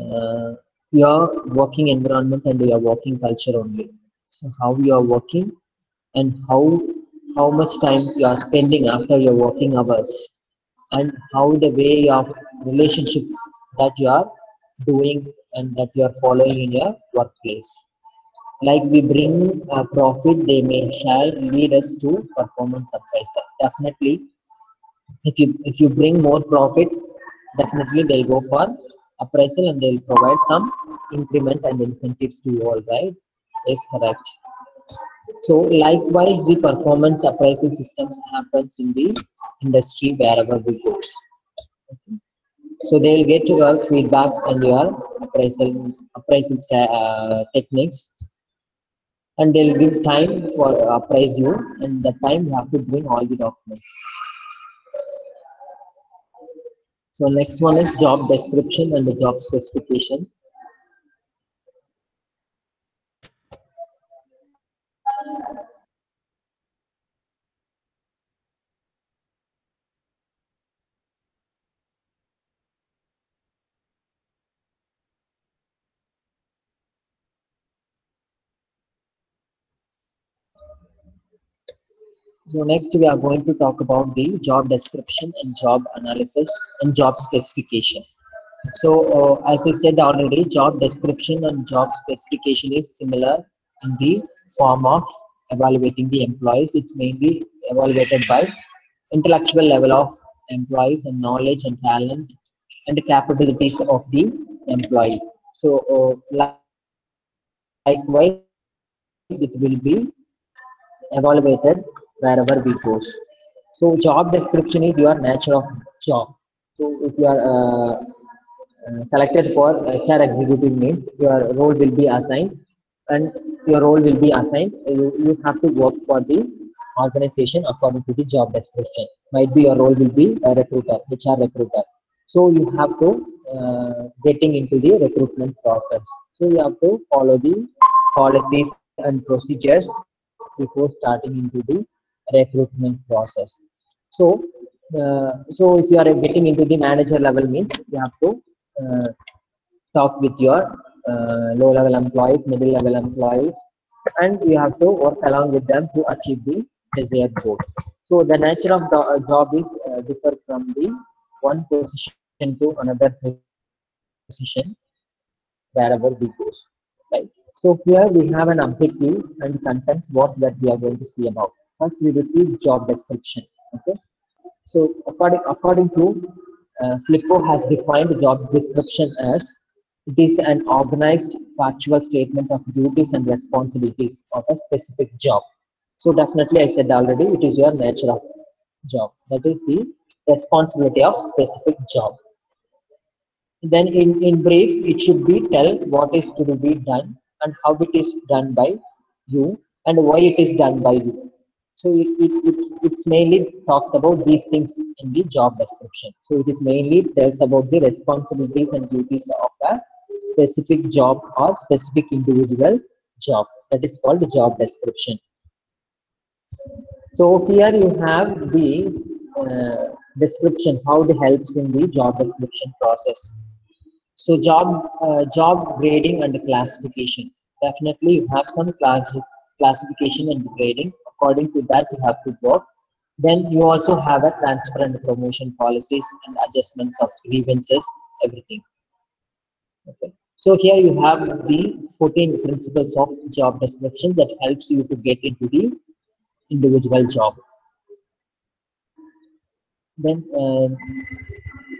uh, your working environment and your working culture only. So how you are working and how how much time you are spending after your working hours and how the way of relationship that you are doing and that you are following in your workplace like we bring a profit they may shall lead us to performance appraisal definitely if you if you bring more profit definitely they'll go for appraisal and they'll provide some increment and incentives to you all right? Is correct. So likewise the performance appraisal systems happens in the industry wherever we go. Okay. so they'll get your feedback and your appraisal appraisal uh, techniques and they'll give time for uh, appraise you and that time you have to bring all the documents. So next one is job description and the job specification So next we are going to talk about the job description and job analysis and job specification. So uh, as I said already, job description and job specification is similar in the form of evaluating the employees. It's mainly evaluated by intellectual level of employees and knowledge and talent and the capabilities of the employee. So uh, likewise, it will be evaluated wherever we go. So job description is your nature of job. So if you are uh, uh, selected for HR executive means your role will be assigned and your role will be assigned. You, you have to work for the organization according to the job description. Might be your role will be a recruiter, HR recruiter. So you have to uh, getting into the recruitment process. So you have to follow the policies and procedures before starting into the recruitment process. So, uh, so if you are getting into the manager level means you have to uh, talk with your uh, low level employees, middle level employees, and you have to work along with them to achieve the desired goal. So the nature of the job is uh, differ from the one position to another position wherever we go. Right. So here we have an objective and contents what that we are going to see about. First we will see job description. Okay. So according according to uh, Flippo has defined job description as it is an organized factual statement of duties and responsibilities of a specific job. So definitely I said already it is your nature of job. That is the responsibility of specific job. Then in, in brief, it should be tell what is to be done and how it is done by you and why it is done by you. So it, it, it it's mainly talks about these things in the job description. So it is mainly tells about the responsibilities and duties of a specific job or specific individual job. That is called the job description. So here you have the uh, description, how it helps in the job description process. So job uh, job grading and classification. Definitely you have some class classification and grading. According to that you have to work. Then you also have a transfer and promotion policies and adjustments of grievances, everything. Okay. So here you have the 14 principles of job description that helps you to get into the individual job. Then uh,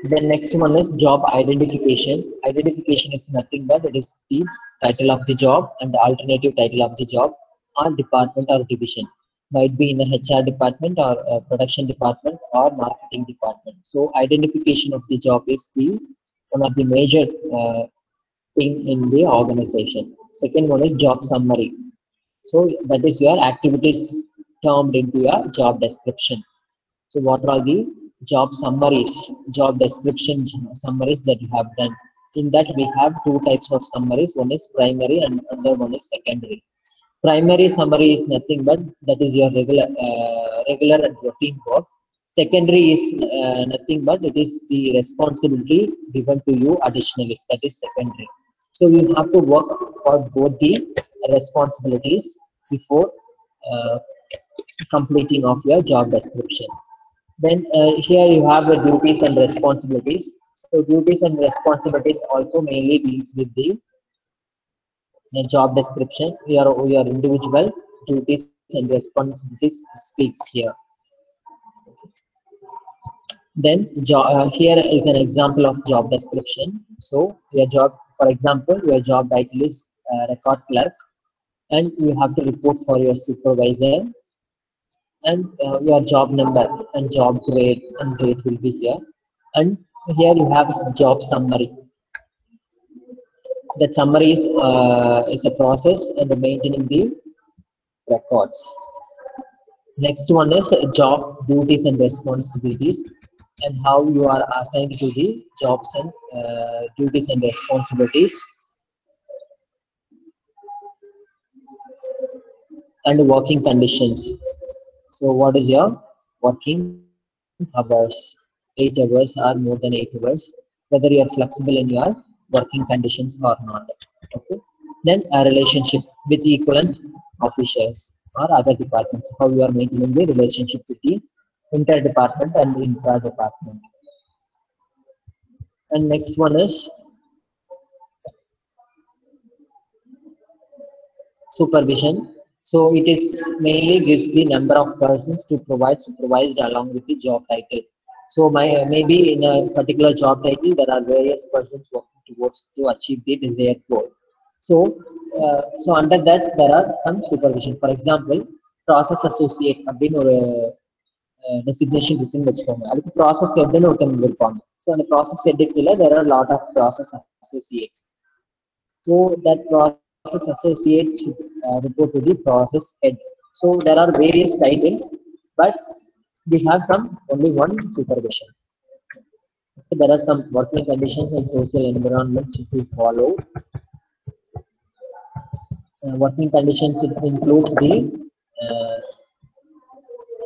the next one is job identification. Identification is nothing but it is the title of the job and the alternative title of the job or department or division. Might be in a HR department or a production department or marketing department. So identification of the job is the one of the major uh, thing in the organization. Second one is job summary. So that is your activities termed into your job description. So what are the job summaries, job description summaries that you have done? In that we have two types of summaries. One is primary and another one is secondary. Primary summary is nothing but that is your regular, uh, regular and routine work. Secondary is uh, nothing but it is the responsibility given to you additionally. That is secondary. So you have to work for both the responsibilities before uh, completing of your job description. Then uh, here you have the duties and responsibilities. So duties and responsibilities also mainly deals with the uh, job description. Your your individual duties and responsibilities speaks here. Then uh, here is an example of job description. So your job, for example, your job title is uh, record clerk, and you have to report for your supervisor, and uh, your job number and job grade and date will be here, and here you have job summary. That summary is uh, is a process and maintaining the records. Next one is job duties and responsibilities and how you are assigned to the jobs and uh, duties and responsibilities and working conditions. So what is your working hours? 8 hours or more than 8 hours, whether you are flexible in your working conditions or not. Okay. Then a relationship with equivalent officials or other departments, how you are maintaining the relationship with the inter-department and intra-department. And next one is supervision. So it is mainly gives the number of persons to provide supervised along with the job title. So my maybe in a particular job title there are various persons working towards to achieve the desired goal. So uh, so under that there are some supervision. For example, process associate அப்படின்னு ஒரு designation இருக்குன்னு வச்சுக்கோங்க அதுக்கு process ஹெட்னு ஒருத்தவங்க இருப்பாங்க so அந்த process ஹெட்டுக்குள்ள there are lot of process Associates so that process Associates report to the process head. So there are various title, but we have some only one supervision. There are some working conditions and social environment should be followed. Uh, working conditions it includes the uh,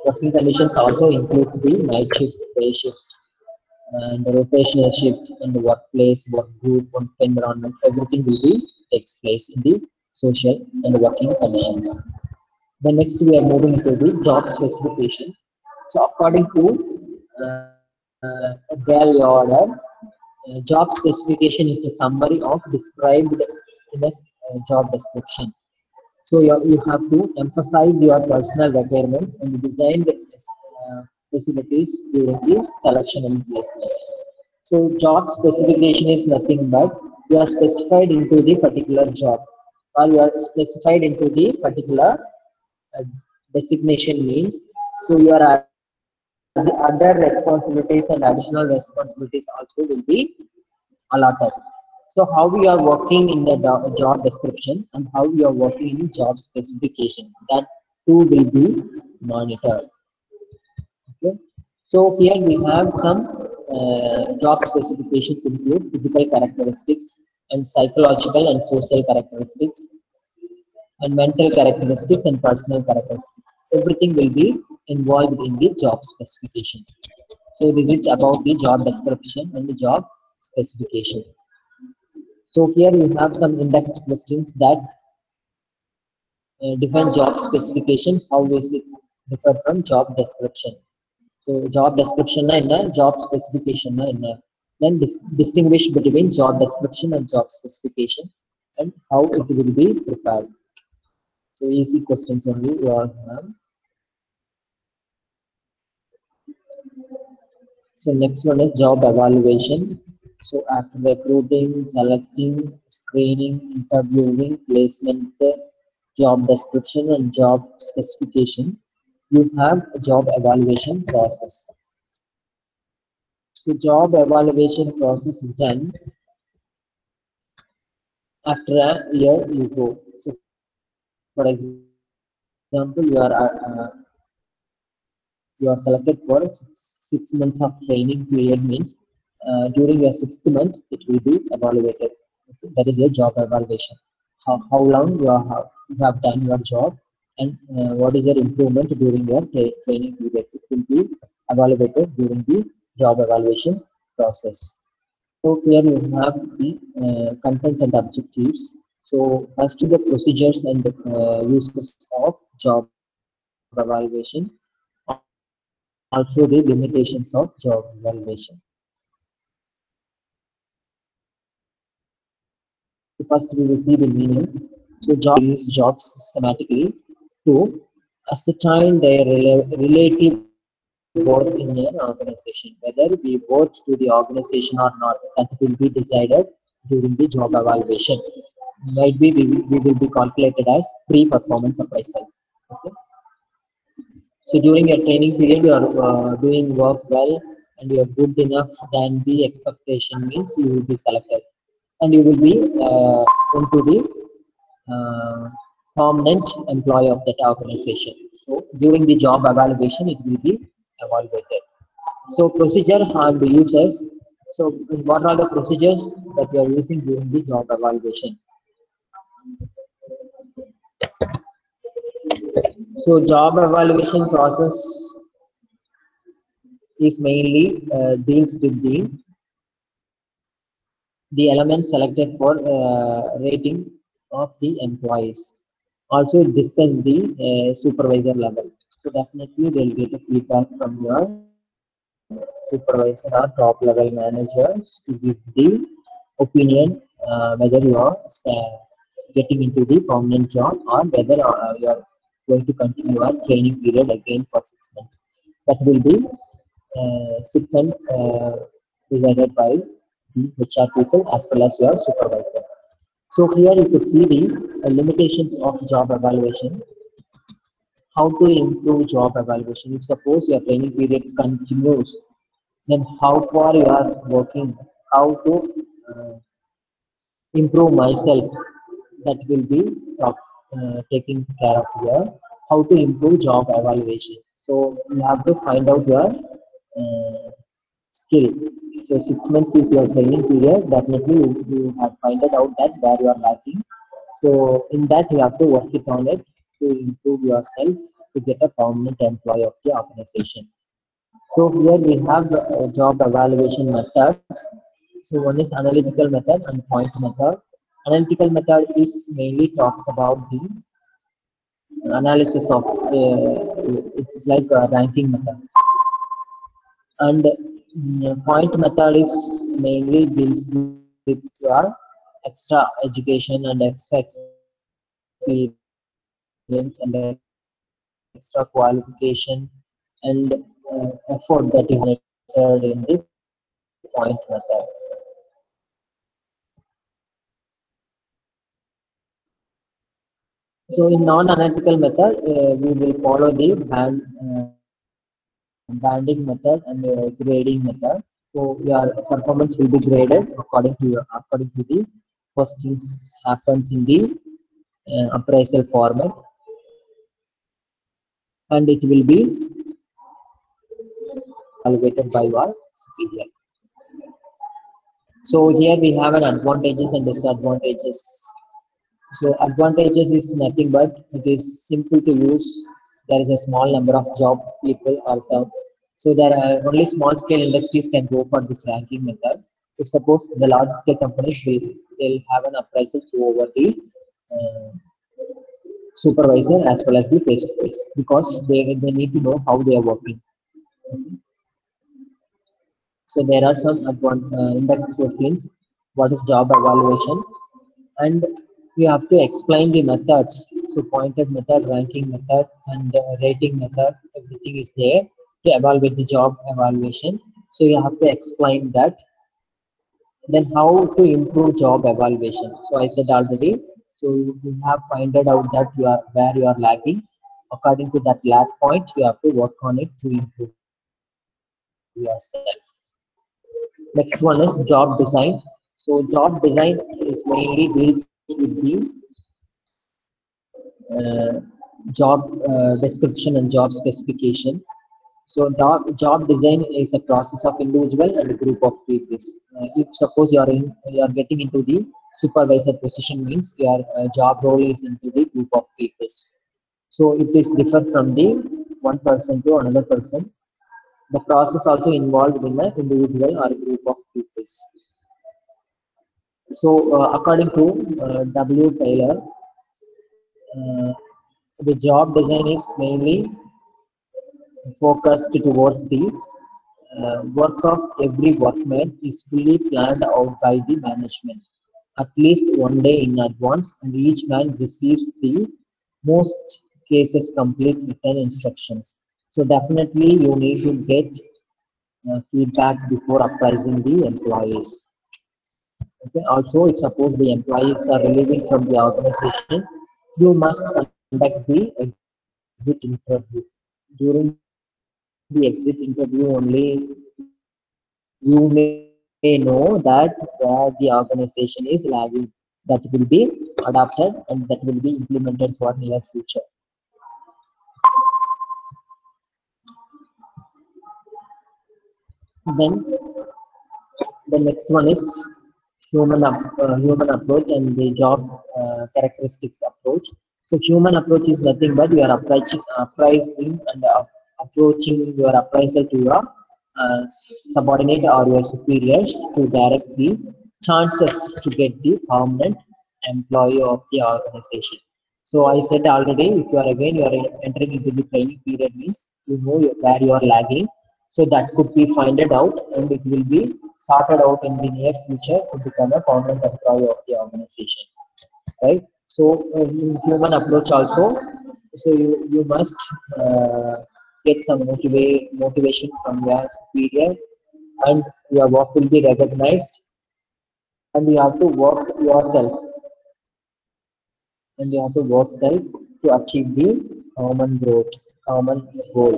working conditions also includes the night shift, day shift, and the rotational shift, and the workplace, work group, work environment. Everything will be takes place in the social and working conditions. The next we are moving to the job specification. So according to uh, uh, Dale Yoder, uh, job specification is a summary of described in a uh, job description. So you, you have to emphasize your personal requirements and design the uh, facilities during the selection and placement. So job specification is nothing but you are specified into the particular job or you are specified into the particular uh, designation means so your uh, the other responsibilities and additional responsibilities also will be allotted. So how we are working in the job description and how we are working in job specification that too will be monitored. Okay. So here we have some uh, job specifications include physical characteristics and psychological and social characteristics and mental characteristics and personal characteristics. Everything will be involved in the job specification. So this is about the job description and the job specification. So here you have some in-text questions that uh, define job specification. How is it differ from job description? So job description enna, job specification enna. Then dis- distinguish between job description and job specification and how it will be prepared. So easy questions only you all have. So next one is job evaluation. So after recruiting, selecting, screening, interviewing, placement, job description and job specification, you have a job evaluation process. So job evaluation process is done after a year you go. So for example, you are uh, you are selected for six, six months of training period means uh, during your sixth month it will be evaluated. That is your job evaluation. How, how long you, are, you have done your job and uh, what is your improvement during your tra- training period. It will be evaluated during the job evaluation process. So here you have the uh, content and objectives. So as to the procedures and uh, uses of job evaluation, also the limitations of job evaluation. First, we will see the meaning. So, job is jobs systematically to ascertain their rel relative worth in an organization, whether we worth to the organization or not. That will be decided during the job evaluation. Might be we, we will be calculated as pre-performance appraisal. Okay. So during your training period, you are uh, doing work well and you are good enough then the expectation means you will be selected and you will be uh, into the uh, permanent employee of that organization. So during the job evaluation, it will be evaluated. So procedure and the uses. So what are the procedures that you are using during the job evaluation? So job evaluation process is mainly uh, deals with the the elements selected for uh, rating of the employees. Also discuss the uh, supervisor level. So definitely they'll get a feedback from your supervisor or top level managers to give the opinion uh, whether you are uh, getting into the permanent job or whether uh, you are going to continue our training period again for six months. That will be uh, uh, decided by the HR people as well as your supervisor. So here you could see the uh, limitations of job evaluation. How to improve job evaluation? If suppose your training periods continues, then how far you are working? How to uh, improve myself? That will be top, uh, taking care of here. How to improve job evaluation? So you have to find out your uh, skill. So six months is your training period. Definitely you, you have find out that where you are lacking. So in that you have to work it on it to improve yourself to get a permanent employee of the organization. So here we have uh, job evaluation methods. So one is analytical method and point method. Analytical method is mainly talks about the analysis of uh, it's like a ranking method and mm, point method is mainly deals with your extra education and extra experience and extra qualification and uh, effort that you have in the point method. So in non-analytical method, uh, we will follow the band uh, banding method and grading method. So your performance will be graded according to your according to the postings happens in the uh, appraisal format, and it will be evaluated by our superior. So here we have an advantages and disadvantages. So advantages is nothing but it is simple to use. There is a small number of job people are there. So there are only small scale industries can go for this ranking method. If suppose the large scale companies will they'll have an appraisal through over the uh, supervisor as well as the face to face because they, they need to know how they are working. So there are some advan- uh, in-text questions. What is job evaluation? And you have to explain the methods. So pointed method, ranking method, and uh, rating method. Everything is there to evaluate the job evaluation. So you have to explain that. Then how to improve job evaluation. So I said already. So you have it out that you are where you are lacking. According to that lag point, you have to work on it to improve yourself. Next one is job design. So job design is mainly deals with the uh, job uh, description and job specification. So job, job design is a process of individual and group of people. Uh, if suppose you are in, you are getting into the supervisor position means your uh, job role is into the group of people. So it is different from the one person to another person. The process also involved in an individual or group of people. So uh, according to uh, W. Taylor, uh, the job design is mainly focused towards the uh, work of every workman is fully planned out by the management. at least one day in advance and each man receives the most cases complete written instructions. So definitely you need to get uh, feedback before uprising the employees. Okay. Also, if suppose the employees are relieving from the organization, you must conduct the exit interview. During the exit interview only, you may know that where the organization is lagging. That will be adapted and that will be implemented for near future. Then the next one is human up, uh, human approach and the job uh, characteristics approach. So human approach is nothing but you are approaching, appraising and uh, approaching your appraisal to your uh, subordinate or your superiors to direct the chances to get the permanent employee of the organization. So I said already, if you are again you are entering into the training period means you know where you are lagging. So that could be finded out and it will be sorted out in the near future to become a permanent employee of the organization. Right. So in human approach also, so you, you must uh, get some motivate motivation from your superior and your work will be recognized and you have to work yourself and you have to work self to achieve the common growth common goal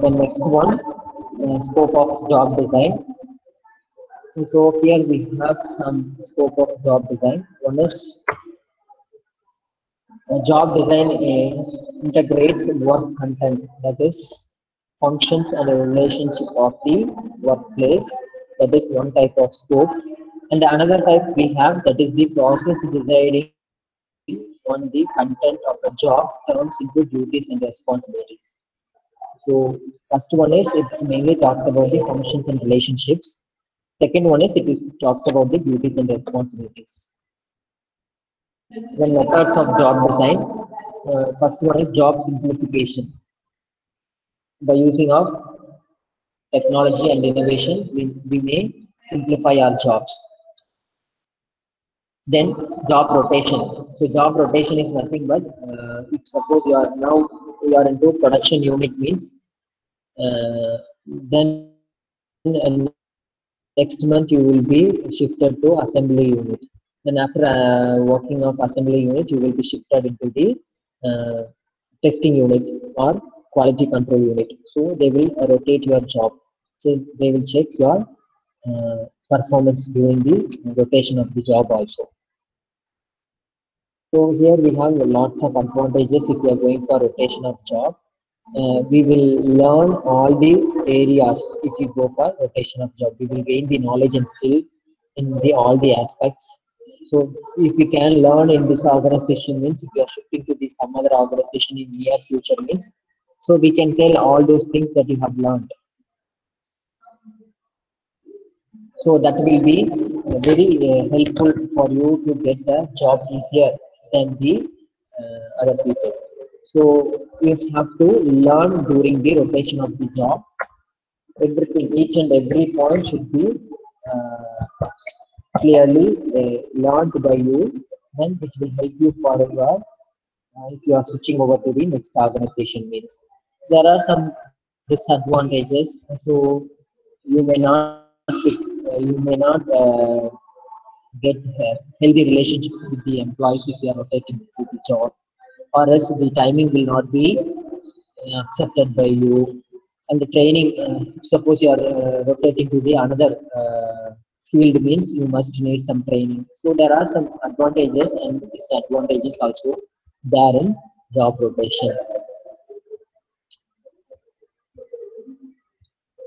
the next one scope of job design. So here we have some scope of job design. One is uh, job design uh, integrates work content that is functions and relationship of the workplace. That is one type of scope. And another type we have that is the process designing on the content of a job turns into duties and responsibilities so first one is it mainly talks about the functions and relationships second one is it is talks about the duties and responsibilities then methods of job design uh, first one is job simplification by using of technology and innovation, we, we may simplify our jobs. Then job rotation. So job rotation is nothing but uh, if suppose you are now you are into production unit means uh, then uh, next month you will be shifted to assembly unit. Then after uh, working of assembly unit, you will be shifted into the uh, testing unit or quality control unit. So they will rotate your job. So they will check your uh, performance during the rotation of the job also. So here we have lots of advantages if you are going for rotation of job. Uh, we will learn all the areas if you go for rotation of job. We will gain the knowledge and skill in the all the aspects. So if we can learn in this organization means if you are shifting to the some other organization in near future means so we can tell all those things that you have learned so that will be very uh, helpful for you to get the job easier than the uh, other people. So you have to learn during the rotation of the job. Everything each and every point should be uh, clearly uh, learned by you and it will help you for your uh, if you are switching over to the next organization means. There are some disadvantages so you may not uh, you may not uh, get a healthy relationship with the employees if you are rotating to the job or else the timing will not be uh, accepted by you. And the training uh, suppose you are uh, rotating to the another uh, field means you must need some training. So there are some advantages and disadvantages also there in job rotation.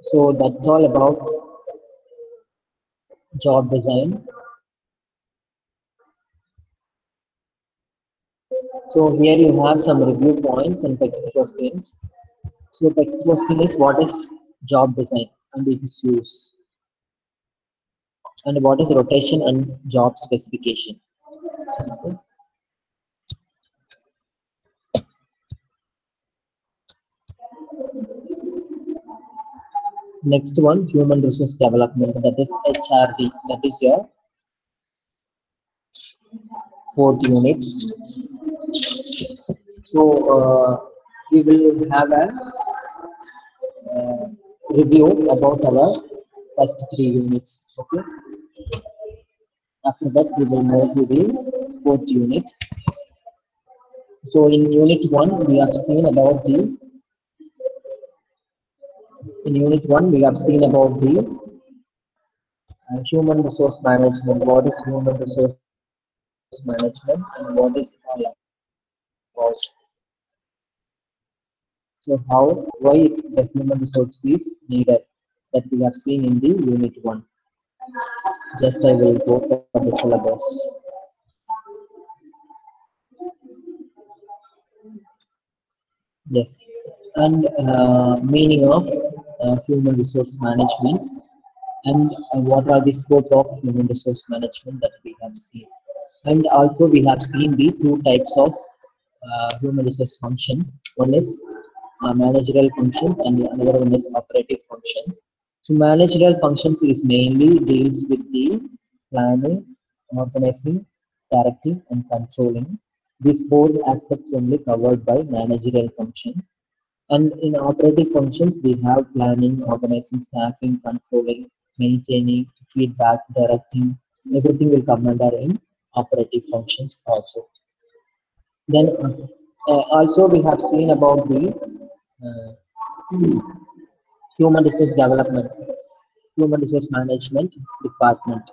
So that's all about job design so here you have some review points and text questions so text question is what is job design and its use and what is rotation and job specification. Next one, human resource development, that is HRD, that is your fourth unit. So uh, we will have a uh, review about our first three units. Okay. After that, we will move to the fourth unit. So in unit one, we have seen about the in unit one, we have seen about the uh, human resource management. What is human resource management and what is all about? So how, why the human resource is needed that we have seen in the unit one. Just I will go for the syllabus. Yes, and uh, meaning of uh, human resource management and uh, what are the scope of human resource management that we have seen. And also we have seen the two types of uh, human resource functions. One is uh, managerial functions and the another one is operative functions. So managerial functions is mainly deals with the planning, organizing, directing and controlling. These four aspects only covered by managerial functions. And in operative functions, we have planning, organizing, staffing, controlling, maintaining, feedback, directing. Everything will come under in operative functions also. Then uh, also we have seen about the human resource development, human resource management department.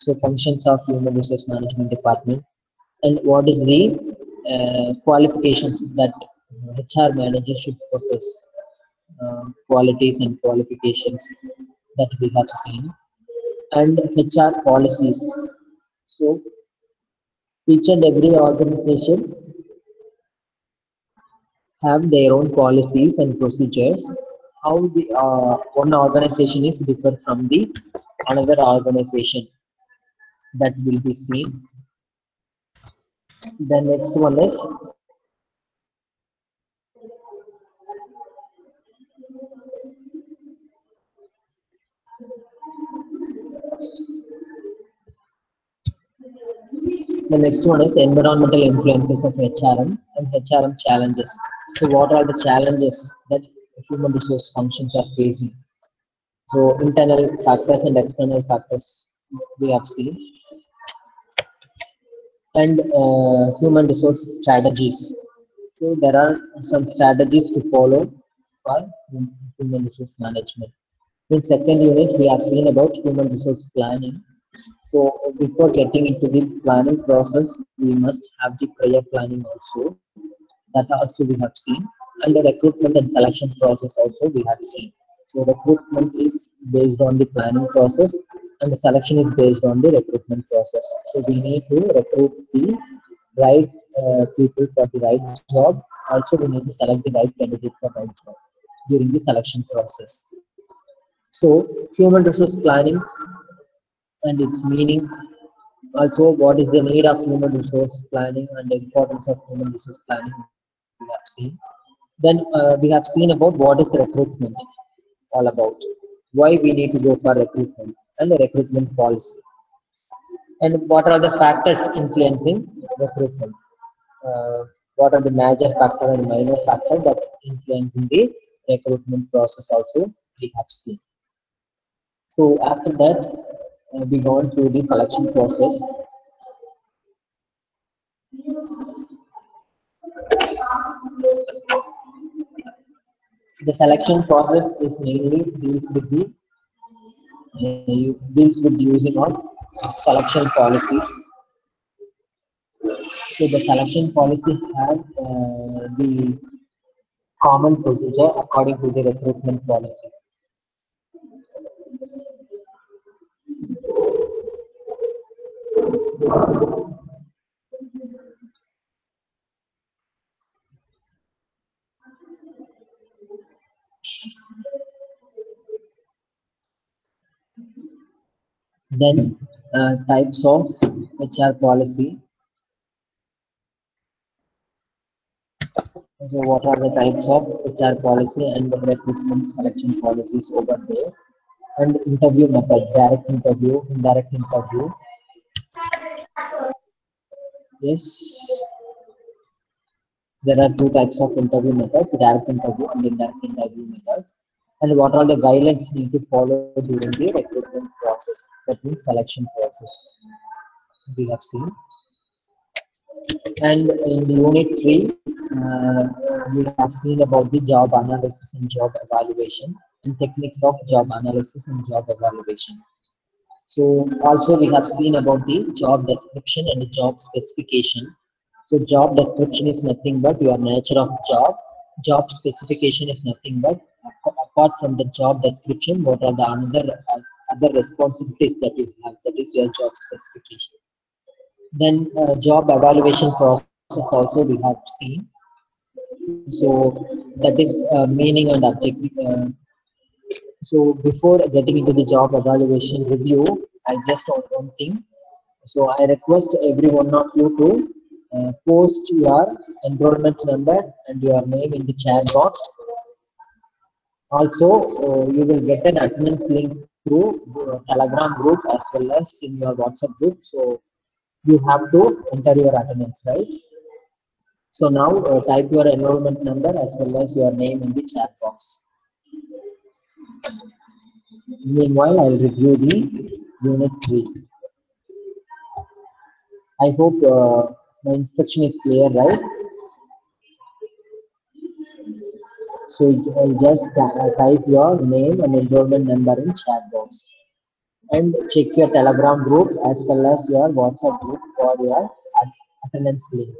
So functions of human resource management department and what is the uh, qualifications that HR manager should possess, uh, qualities and qualifications that we have seen, and HR policies. So each and every organization have their own policies and procedures. How the uh, one organization is different from the another organization that will be seen. The next one is The next one is environmental influences of HRM and HRM challenges. So what are the challenges that human resource functions are facing? So internal factors and external factors we have seen. And uh, human resource strategies. So there are some strategies to follow for human resource management. In second unit, we have seen about human resource planning so before getting into the planning process, we must have the prior planning also. That also we have seen. And the recruitment and selection process also we have seen. So recruitment is based on the planning process and the selection is based on the recruitment process. So we need to recruit the right uh, people for the right job. Also we need to select the right candidate for the right job during the selection process. So human resource planning and its meaning. Also, what is the need of human resource planning and the importance of human resource planning we have seen. Then uh, we have seen about what is recruitment all about, why we need to go for recruitment and the recruitment policy. And what are the factors influencing recruitment? Uh, what are the major factor and minor factor that influencing the recruitment process also we have seen. So after that, uh, we go through the selection process. The selection process is mainly deals with the uh, deals with using of selection policy. So the selection policy have uh, the common procedure according to the recruitment policy. Then uh, types of HR policy. So what are the types of HR policy and the recruitment selection policies over there? And interview method, direct interview, indirect interview. Yes. There are two types of interview methods, direct interview and indirect interview methods. And what are the guidelines need to follow during the recruitment process, that means selection process. We have seen. And in unit 3, uh, we have seen about the job analysis and job evaluation and techniques of job analysis and job evaluation. So also we have seen about the job description and the job specification. So job description is nothing but your nature of job. Job specification is nothing but apart from the job description, what are the another uh, other responsibilities that you have? That is your job specification. Then uh, job evaluation process also we have seen. So that is uh, meaning and objective. Uh, so before getting into the job evaluation review, I just want one thing. So I request every one of you to uh, post your enrollment number and your name in the chat box. Also, uh, you will get an attendance link through the Telegram group as well as in your WhatsApp group. So you have to enter your attendance, right? So now uh, type your enrollment number as well as your name in the chat box. Meanwhile, I'll review the unit 3. I hope uh, my instruction is clear, right? So just uh, type your name and enrollment number in chat box. And check your Telegram group as well as your WhatsApp group for your attendance link.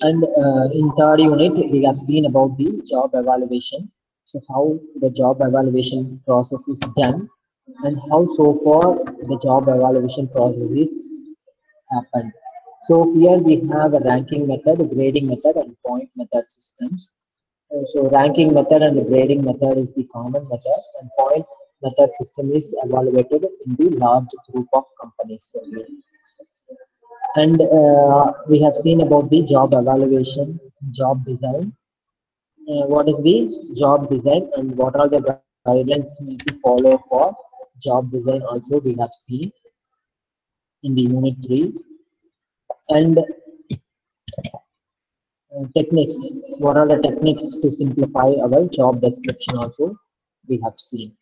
And uh, in third unit, we have seen about the job evaluation. So how the job evaluation process is done and how so far the job evaluation process is happened. So here we have a ranking method, a grading method and point method systems. Uh, so ranking method and grading method is the common method and point method system is evaluated in the large group of companies. Only and uh, we have seen about the job evaluation job design. Uh, what is the job design and what are the guidelines we need to follow for job design also we have seen in the unit 3 and uh, techniques. What are the techniques to simplify our job description also we have seen.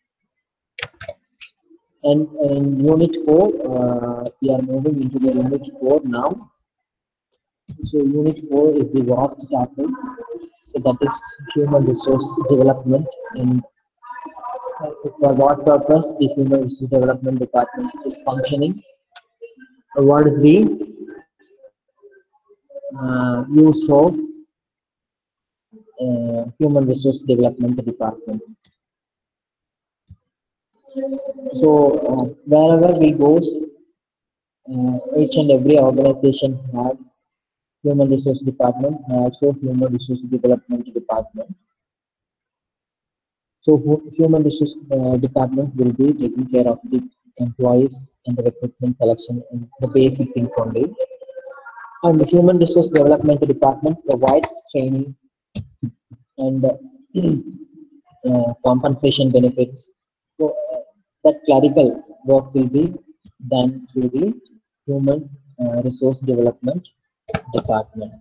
And in unit 4 uh, we are moving into the unit 4 now. So unit 4 is the vast topic so that is human resource development and uh, for what purpose the human resource development department is functioning. What is the use of uh, human resource development department. So uh, wherever we goes uh, each and every organization have human resource department and also human resource development department. So human resource uh, department will be taking care of the employees and the recruitment selection and the basic things only and the human resource development department provides training and uh, compensation benefits so uh, that clerical work will be done through the human uh, resource development department.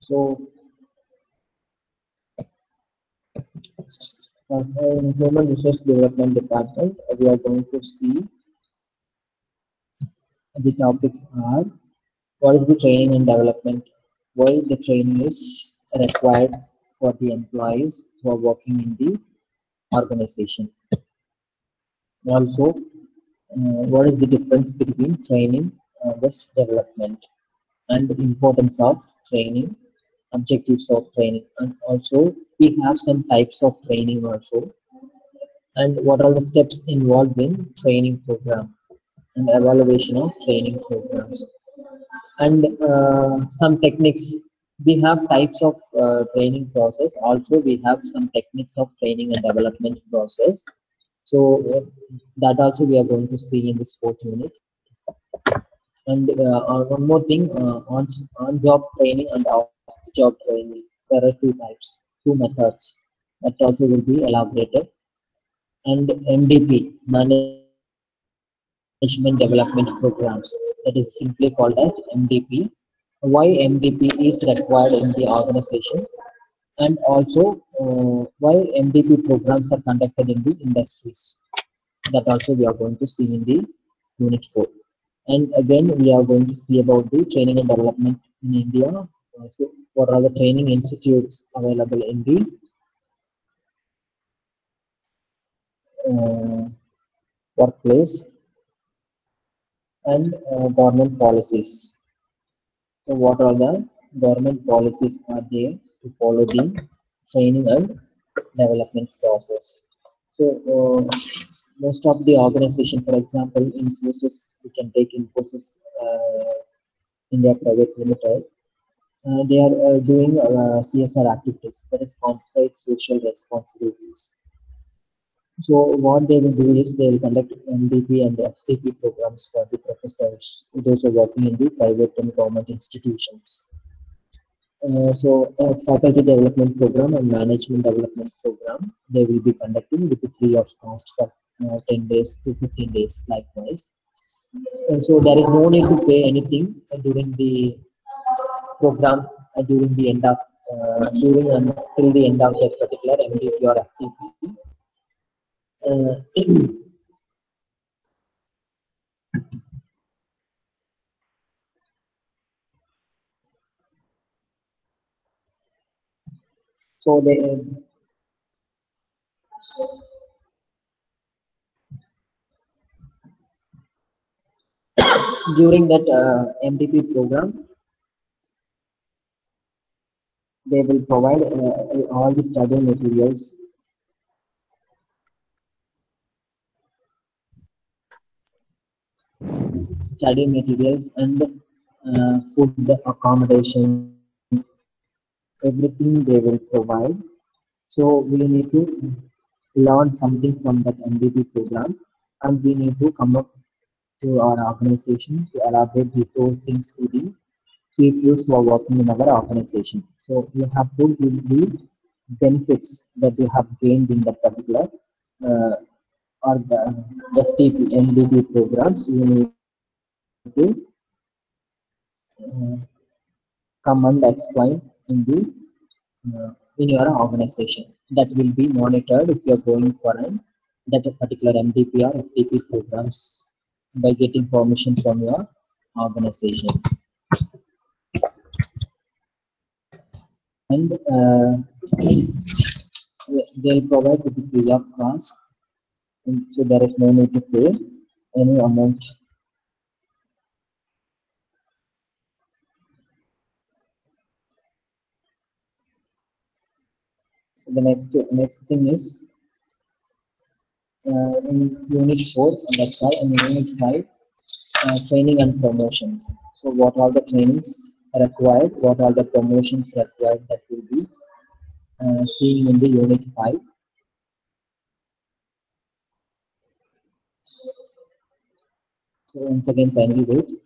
So, as in human resource development department, we are going to see the topics are what is the training and development? Why the training is required for the employees who are working in the organization. Also uh, what is the difference between training and this development and the importance of training objectives of training and also we have some types of training also. And what are the steps involved in training program and evaluation of training programs? And uh, some techniques. We have types of uh, training process. Also we have some techniques of training and development process. So that also we are going to see in this fourth unit and uh, uh, one more thing uh, on on job training and off job training. There are two types two methods that also will be elaborated and mdp management development programs that is simply called as mdp why MDP is required in the organization and also uh, why MDP programs are conducted in the industries. That also we are going to see in the unit 4. And again, we are going to see about the training and development in India. Uh, so what are the training institutes available in the uh, workplace and uh, government policies. So what are the government policies are there to follow the training and development process? So uh, most of the organization, for example, in Infosys, we can take Infosys uh, India Private Limited. Uh, they are uh, doing uh, CSR activities, that is corporate social responsibilities. So what they will do is they will conduct MDP and FDP programs for the professors, those who are working in the private and government institutions. Uh, so faculty development program and management development program they will be conducting with the free of cost for uh, 10 days to 15 days likewise. And so there is no need to pay anything during the program uh, during the end of uh, during until the end of that particular MDP or FDP uh, so they during that uh, MDP program they will provide uh, all the study materials. Study materials and uh, food accommodation. Everything they will provide. So we need to learn something from that MDP program and we need to come up to our organization to elaborate these those things to the people who are working in our organization. So you have to give the benefits that you have gained in that particular uh, or the FDP MDP programs. You need to uh, come and explain in the uh, in your organization. That will be monitored if you are going for an that particular MDP or FDP programs by getting permission from your organization and uh, they'll provide the free of cost and so there is no need to pay any amount So the next next thing is uh, in unit four, and that's all. In unit five, uh, training and promotions. So what are the trainings required? What are the promotions required that will be uh, seen in the unit five? So once again, kindly wait.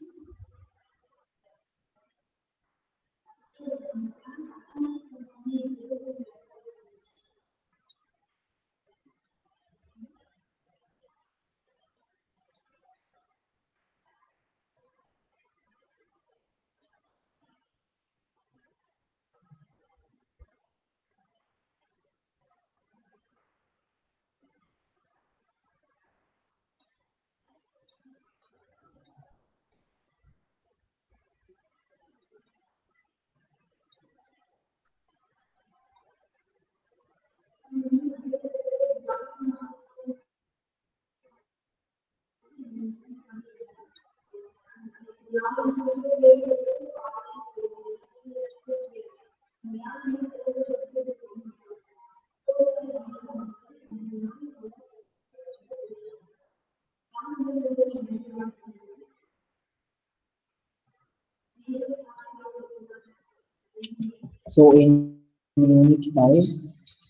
So in unit 5,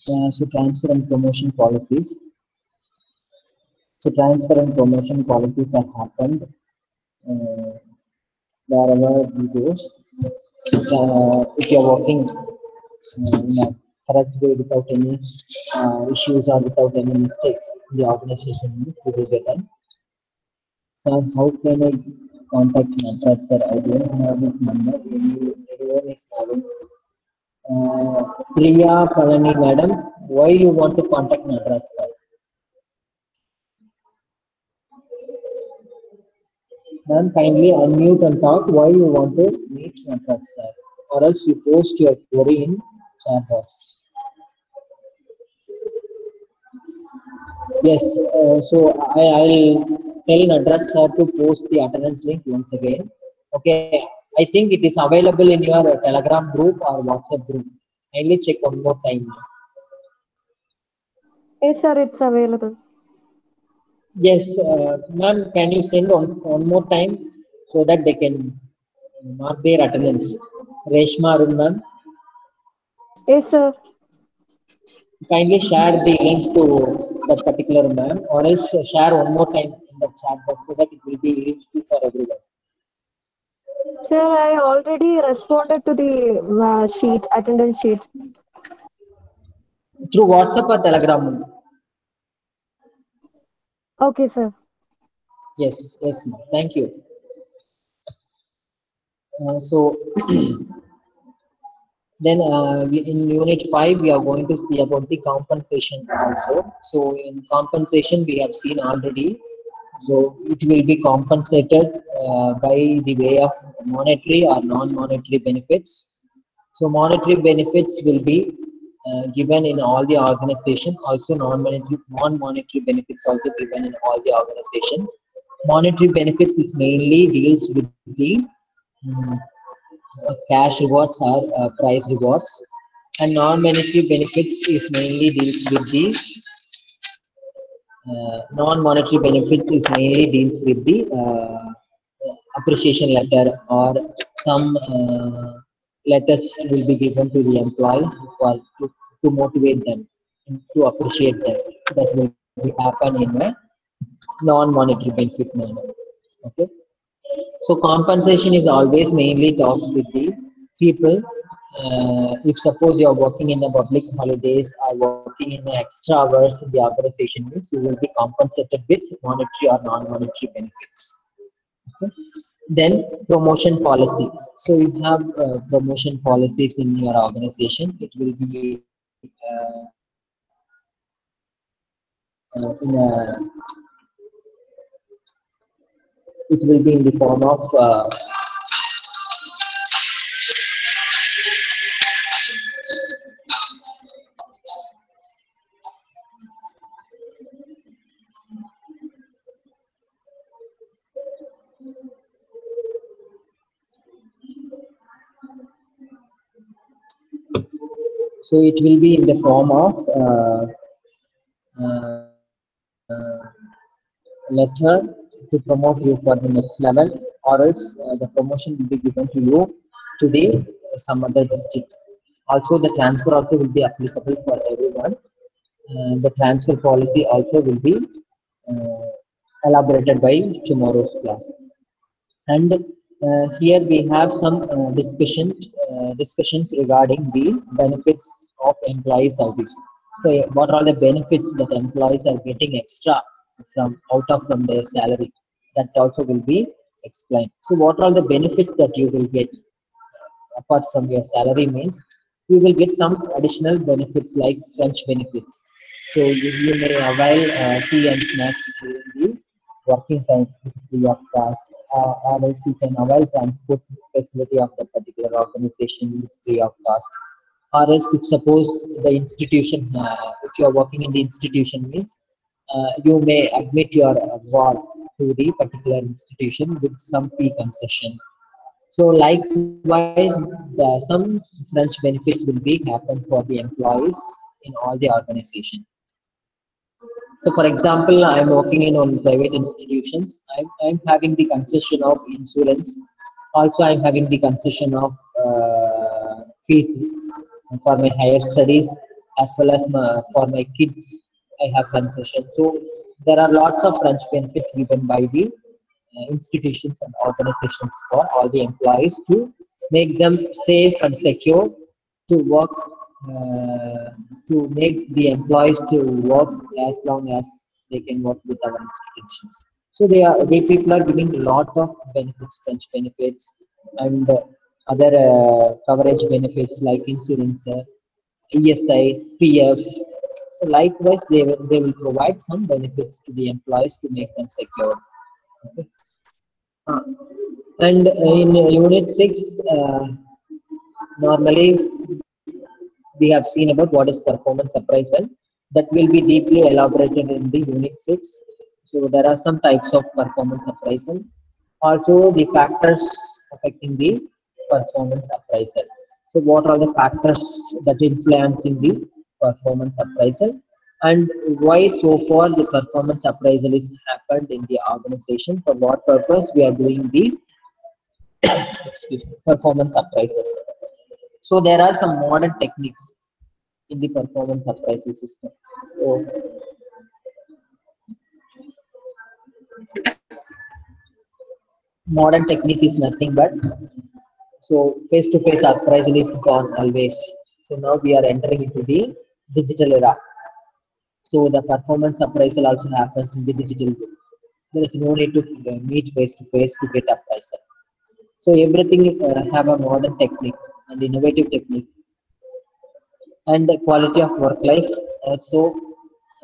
uh, so transfer and promotion policies. So transfer and promotion policies have happened. Uh, wherever we go. Uh, if you are working uh, in a correct way without any uh, issues or without any mistakes, the organization you will get done. Sir, how can I contact Natraj sir? I don't have his number. Anyone is having uh, Priya Palani madam, why you want to contact Natraj sir? Ma'am, kindly unmute and talk why you want to meet Natraj sir, or else you post your query in chat box. Yes, uh, so I, I'll tell Natraj sir to post the attendance link once again. Okay, I think it is available in your Telegram group or WhatsApp group. Kindly check one more time. Yes, sir, it's available. Yes, uh, ma'am, can you send one, one more time so that they can mark their attendance? Reshma Arun ma'am, Yes, sir. kindly share the link to that particular ma'am or else share one more time in the chat box so that it will be useful for everyone. Sir, I already responded to the uh, sheet, attendance sheet. Through WhatsApp or Telegram? Okay, sir. Yes, yes, ma'am. Thank you. Uh, so then uh, we, in unit 5 we are going to see about the compensation also so in compensation we have seen already so it will be compensated uh, by the way of monetary or non-monetary benefits so monetary benefits will be uh, given in all the organization also non-monetary non-monetary benefits also given in all the organizations. Monetary benefits is mainly deals with the uh, cash rewards or uh, prize rewards. And non-monetary benefits is mainly deals with the uh, non-monetary benefits is mainly deals with the uh, appreciation letter or some letters will be given to the employees for to, to motivate them to appreciate them that will happen in a non-monetary benefit manner okay so compensation is always mainly talks with the people. Uh, if suppose you are working in the public holidays or working in extra hours in the organization, means you will be compensated with monetary or non-monetary benefits. Okay. Then promotion policy. So you have uh, promotion policies in your organization. It will be uh, uh, in a it will be in the form of so it will be in the form of uh, uh, uh, letter to promote you for the next level or else uh, the promotion will be given to you to the some other district. Also the transfer also will be applicable for everyone. The transfer policy also will be elaborated by tomorrow's class. And uh, here we have some uh, discussion uh, discussions regarding the benefits of employee service. So what are the benefits that employees are getting extra from out of from their salary? That also will be explained. So what are the benefits that you will get apart from your salary means? You will get some additional benefits like fringe benefits. So you, you may avail uh, tea and snacks during the working time free of cost uh, or else you can avail transport facility of the particular organization free of cost or else if suppose the institution uh, if you are working in the institution means uh, you may admit your ward to the particular institution with some fee concession. So likewise, the, some fringe benefits will be happen for the employees in all the organization. So for example, I'm working in on private institutions. I'm, I'm having the concession of insurance. Also, I'm having the concession of uh, fees for my higher studies as well as my, for my kids i have concession so there are lots of fringe benefits given by the uh, institutions and organizations for all the employees to make them safe and secure to work to make the employees to work as long as they can work with our institutions. So they are they people are giving a lot of benefits fringe benefits and uh, other uh, coverage benefits like insurance uh, esi pf so likewise they will, they will provide some benefits to the employees to make them secure. Okay. Uh, and in unit 6 uh, normally we have seen about what is performance appraisal that will be deeply elaborated in the unit 6 so there are some types of performance appraisal. Also the factors affecting the performance appraisal. So what are the factors that influencing the performance appraisal? And why so far the performance appraisal is happened in the organization? For what purpose we are doing the excuse me performance appraisal so there are some modern techniques in the performance appraisal system. So modern technique is nothing but so face to face appraisal is gone always. So now we are entering into the digital era. So the performance appraisal also happens in the digital there is no need to meet face to face to get appraisal so everything uh, have a modern technique and innovative technique and the quality of work life also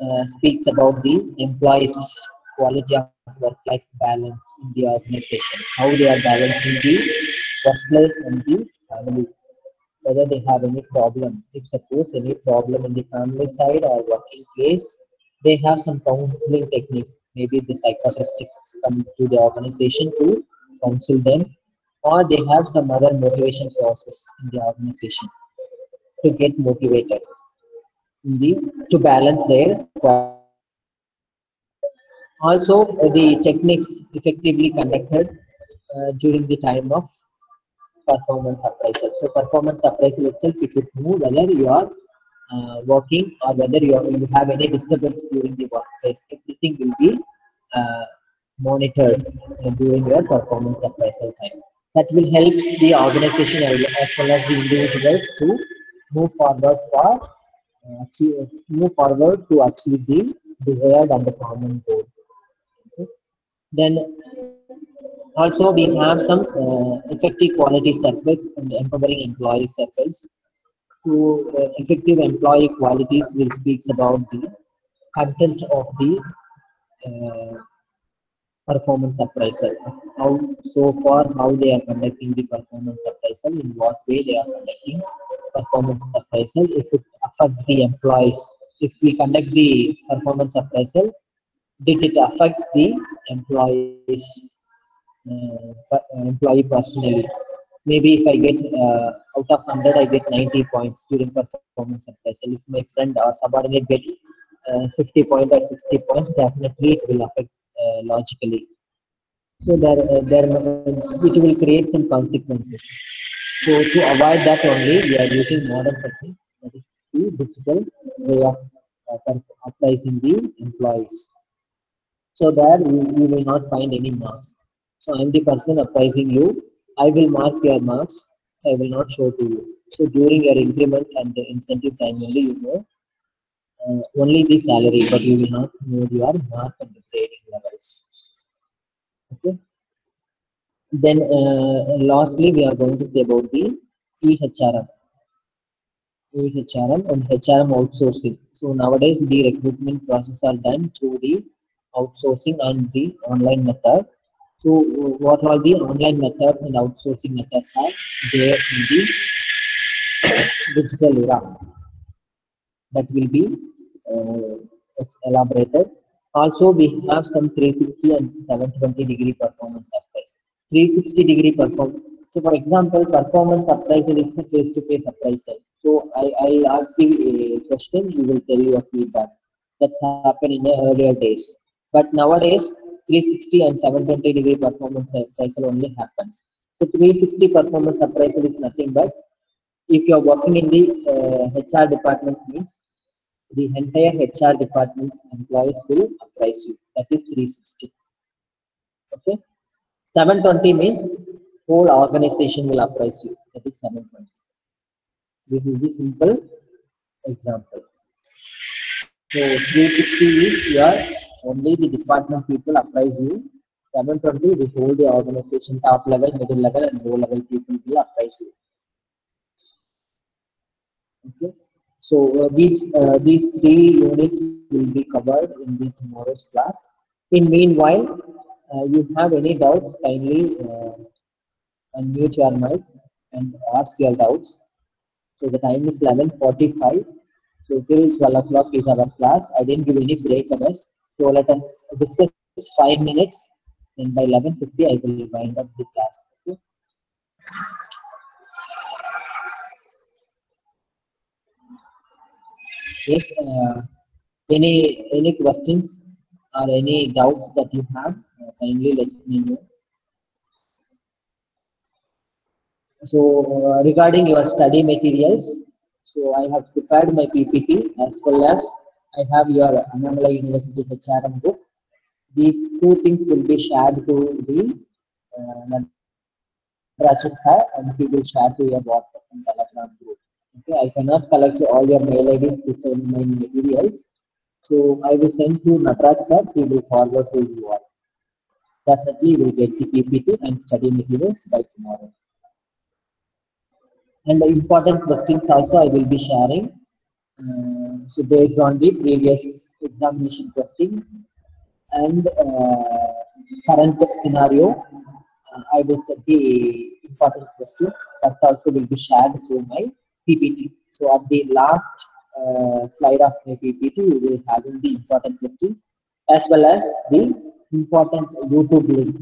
uh, speaks about the employees quality of work-life balance in the organization, how they are balancing the workplace and the family, whether they have any problem. If suppose any problem in the family side or working place, they have some counseling techniques. Maybe the psychiatrists come to the organization to counsel them, or they have some other motivation process in the organization to get motivated the to balance their also uh, the techniques effectively conducted uh, during the time of performance appraisal. So performance appraisal itself it would know whether you are uh, working or whether you, are, you have any disturbance during the workplace everything will be uh, monitored during your performance appraisal time that will help the organization as well as the individuals to move forward for uh, achieve, move forward to achieve the desired and the common goal then also we have some uh, effective quality circles and empowering employee circles. So uh, effective employee qualities will speaks about the content of the uh, performance appraisal. How so far how they are conducting the performance appraisal, in what way they are conducting performance appraisal, if it affect the employees. If we conduct the performance appraisal, did it affect the employees uh, employee personally maybe if i get uh, out of 100 i get 90 points during performance appraisal if my friend or subordinate get uh, 50 points or 60 points definitely it will affect logically so there uh, there it will create some consequences so to avoid that only we are using modern technique that is the digital way of uh, the employees so that you, you will not find any marks. So I'm the person appraising you. I will mark your marks. So I will not show to you. So during your increment and the incentive time only you know uh, only the salary, but you will not know your mark and the grading levels. Okay. Then uh, lastly, we are going to say about the EHRM. EHRM and HRM outsourcing. So nowadays the recruitment process are done through the outsourcing and the online method. So what are the online methods and outsourcing methods are there in the digital era that will be uh, elaborated. Also, we have some 360 and 720 degree performance appraisal. 360 degree performance. So, for example, performance appraisal is a face-to-face appraisal. So, I, I ask the question, you will tell your feedback. That's happened in the earlier days. But nowadays, 360 and 720 degree performance appraisal only happens. So 360 performance appraisal is nothing but if you're working in the uh, HR department means the entire HR department employees will appraise you. That is 360. Okay. 720 means whole organization will appraise you. That is 720. This is the simple example. So 360 is your only the department people appraise you. 720 the whole the organization top level, middle level, and low level people will appraise you. Okay. So uh, these uh, these three units will be covered in the tomorrow's class. In meanwhile, uh, you have any doubts, kindly uh, unmute your mic and ask your doubts. So the time is 11:45. So till 12 o'clock is our class. I didn't give any break others. So let us discuss five minutes, and by 11:50 I will wind up the class. Okay. Yes. Uh, any any questions or any doubts that you have? Uh, kindly let me know. So uh, regarding your study materials, so I have prepared my PPT as well as I have your Annamalai University HRM book. These two things will be shared to the uh, and he will share to your WhatsApp and Telegram group. Okay, I cannot collect all your mail IDs to send my materials. So I will send to Natraj sir, he will forward to you all. Definitely you will get the PPT and study materials by tomorrow. And the important questions also I will be sharing. Uh, so based on the previous examination question and uh, current scenario, uh, I will set the important questions that also will be shared through my PPT. So at the last uh, slide of my PPT, you will have the important questions as well as the important YouTube link.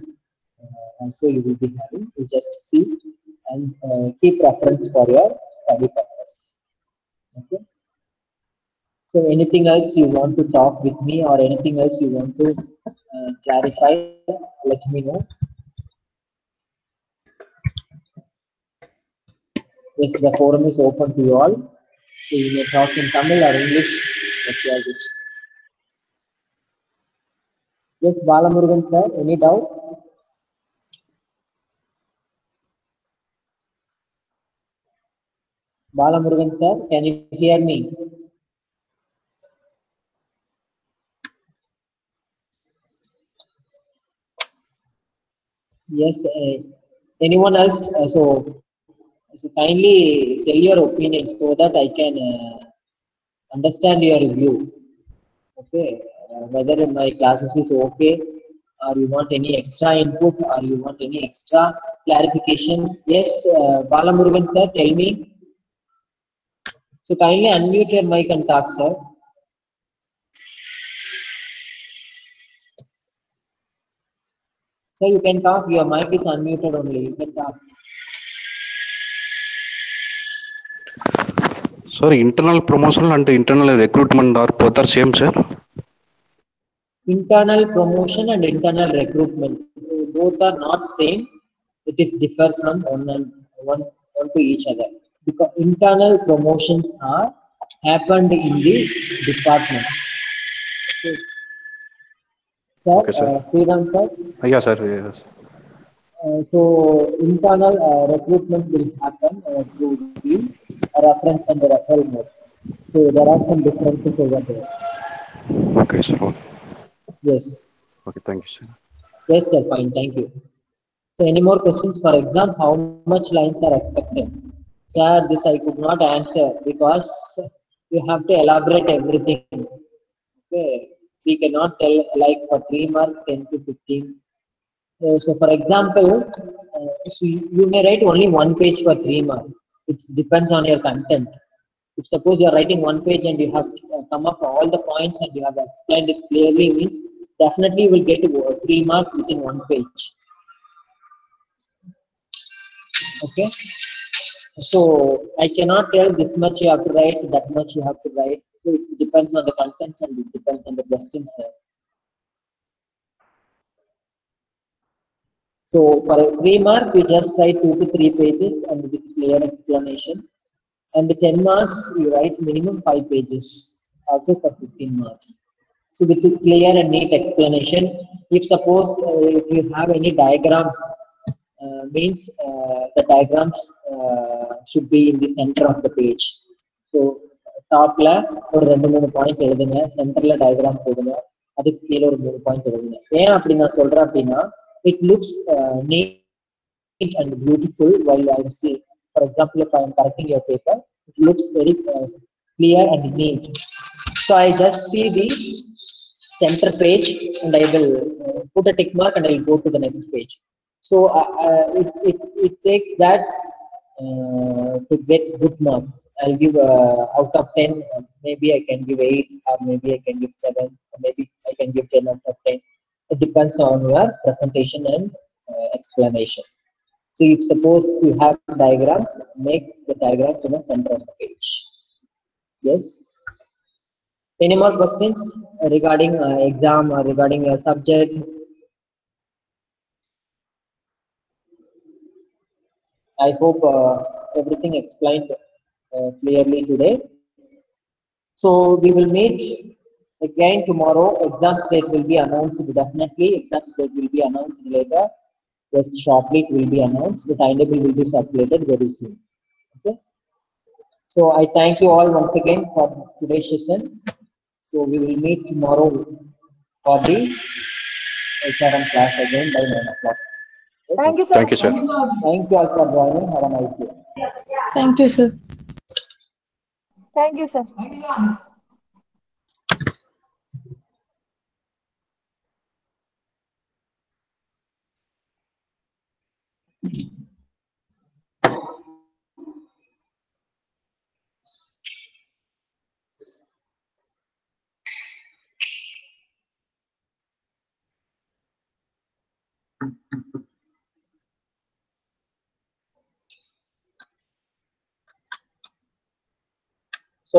Uh, also you will be having to just see and uh, keep reference for your study purpose. Okay. So anything else you want to talk with me or anything else you want to uh, clarify, let me know. Yes, the forum is open to you all. So you may talk in Tamil or English, your wish. Yes, Balamurugan sir, any doubt? Balamurugan sir, can you hear me? Yes, uh, anyone else? Uh, so, so kindly tell your opinion so that I can uh, understand your view. Okay, uh, whether my classes is okay or you want any extra input or you want any extra clarification. Yes, uh, Balamurugan sir, tell me. So kindly unmute your mic and talk, sir. Sir, you can talk. Your mic is unmuted only. You can talk. Sir, internal promotion and internal recruitment are both are same, sir. Internal promotion and internal recruitment both are not same. It is differ from one and one, one to each other because internal promotions are happened in the department. Okay. Sir, Okay, sir. Uh, Sriram sir, Uh, sir. Yes. Uh, so internal uh, recruitment will happen uh, through the reference and the referral mode. So there are some differences over there. Okay, sir. Yes. Okay, thank you, sir. Yes, sir. Fine. Thank you. So, any more questions for exam? How much lines are expected? Sir, this I could not answer because you have to elaborate everything. Okay. We cannot tell like for three mark, 10 to 15. So, for example, uh, so you, may write only one page for three mark. It depends on your content. If suppose you are writing one page and you have uh, come up all the points and you have explained it clearly, means definitely you will get three mark within one page. Okay. So I cannot tell this much you have to write, that much you have to write. So it depends on the content and it depends on the questions. sir. So for a three mark, we just write two to three pages and with clear explanation. And the 10 marks, you write minimum 5 pages, also for 15 marks. So with a clear and neat explanation, if suppose uh, if you have any diagrams, uh, means uh, the diagrams uh, should be in the center of the page. So டாப்ல ஒரு ரெண்டு மூணு point எழுதுங்க சென்டர்ல diagram போடுங்க அதுக்கு கீழே ஒரு மூணு பாயிண்ட் எழுதுங்க ஏன் அப்படி நான் சொல்றேன் அப்படின்னா it looks uh, neat and beautiful while I'm seeing. For example, if I'm correcting your paper, it looks very uh, clear and neat. So I just see the center page and I will uh, put a tick mark and I'll go to the next page. So uh, uh, it, it, it takes that uh, to get good mark. I'll give uh, out of 10, uh, maybe I can give 8 or maybe I can give 7 or maybe I can give 10 out of 10. It depends on your presentation and uh, explanation. So if suppose you have diagrams, make the diagrams in the center of the page. Yes. Any more questions regarding uh, exam or regarding your subject? I hope uh, everything explained uh, clearly today. So we will meet again tomorrow. Exam date will be announced definitely. Exam date will be announced later. Yes, shortly it will be announced. The timetable will be circulated very soon. Okay. So I thank you all once again for this today's session. So we will meet tomorrow for the HRM class again by 9 o'clock. Thank you, sir. Thank you, sir. Thank you all for joining. Have a nice day. Thank you, sir. Thank you, sir.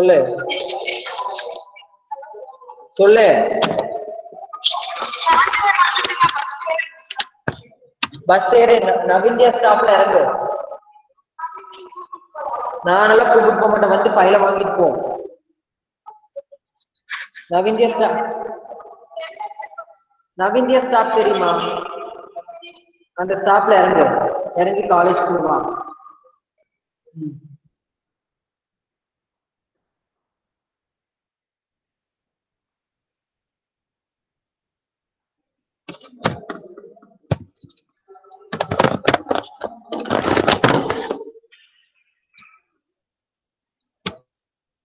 சொல்லு. சொல்லு. Bus ஏறி. நவிந்தியா ஸ்டாப்ல இறங்கு. நானெல்லாம் கூப்பிட்டு போக மாட்டேன். வந்து பையில வாங்கிட்டு போ. நவிந்தியா ஸ்டாப் நவிந்தியா ஸ்டாப் தெரியுமா? அந்த ஸ்டாப்ல இறங்கு. இறங்கி காலேஜ் வா. ம்.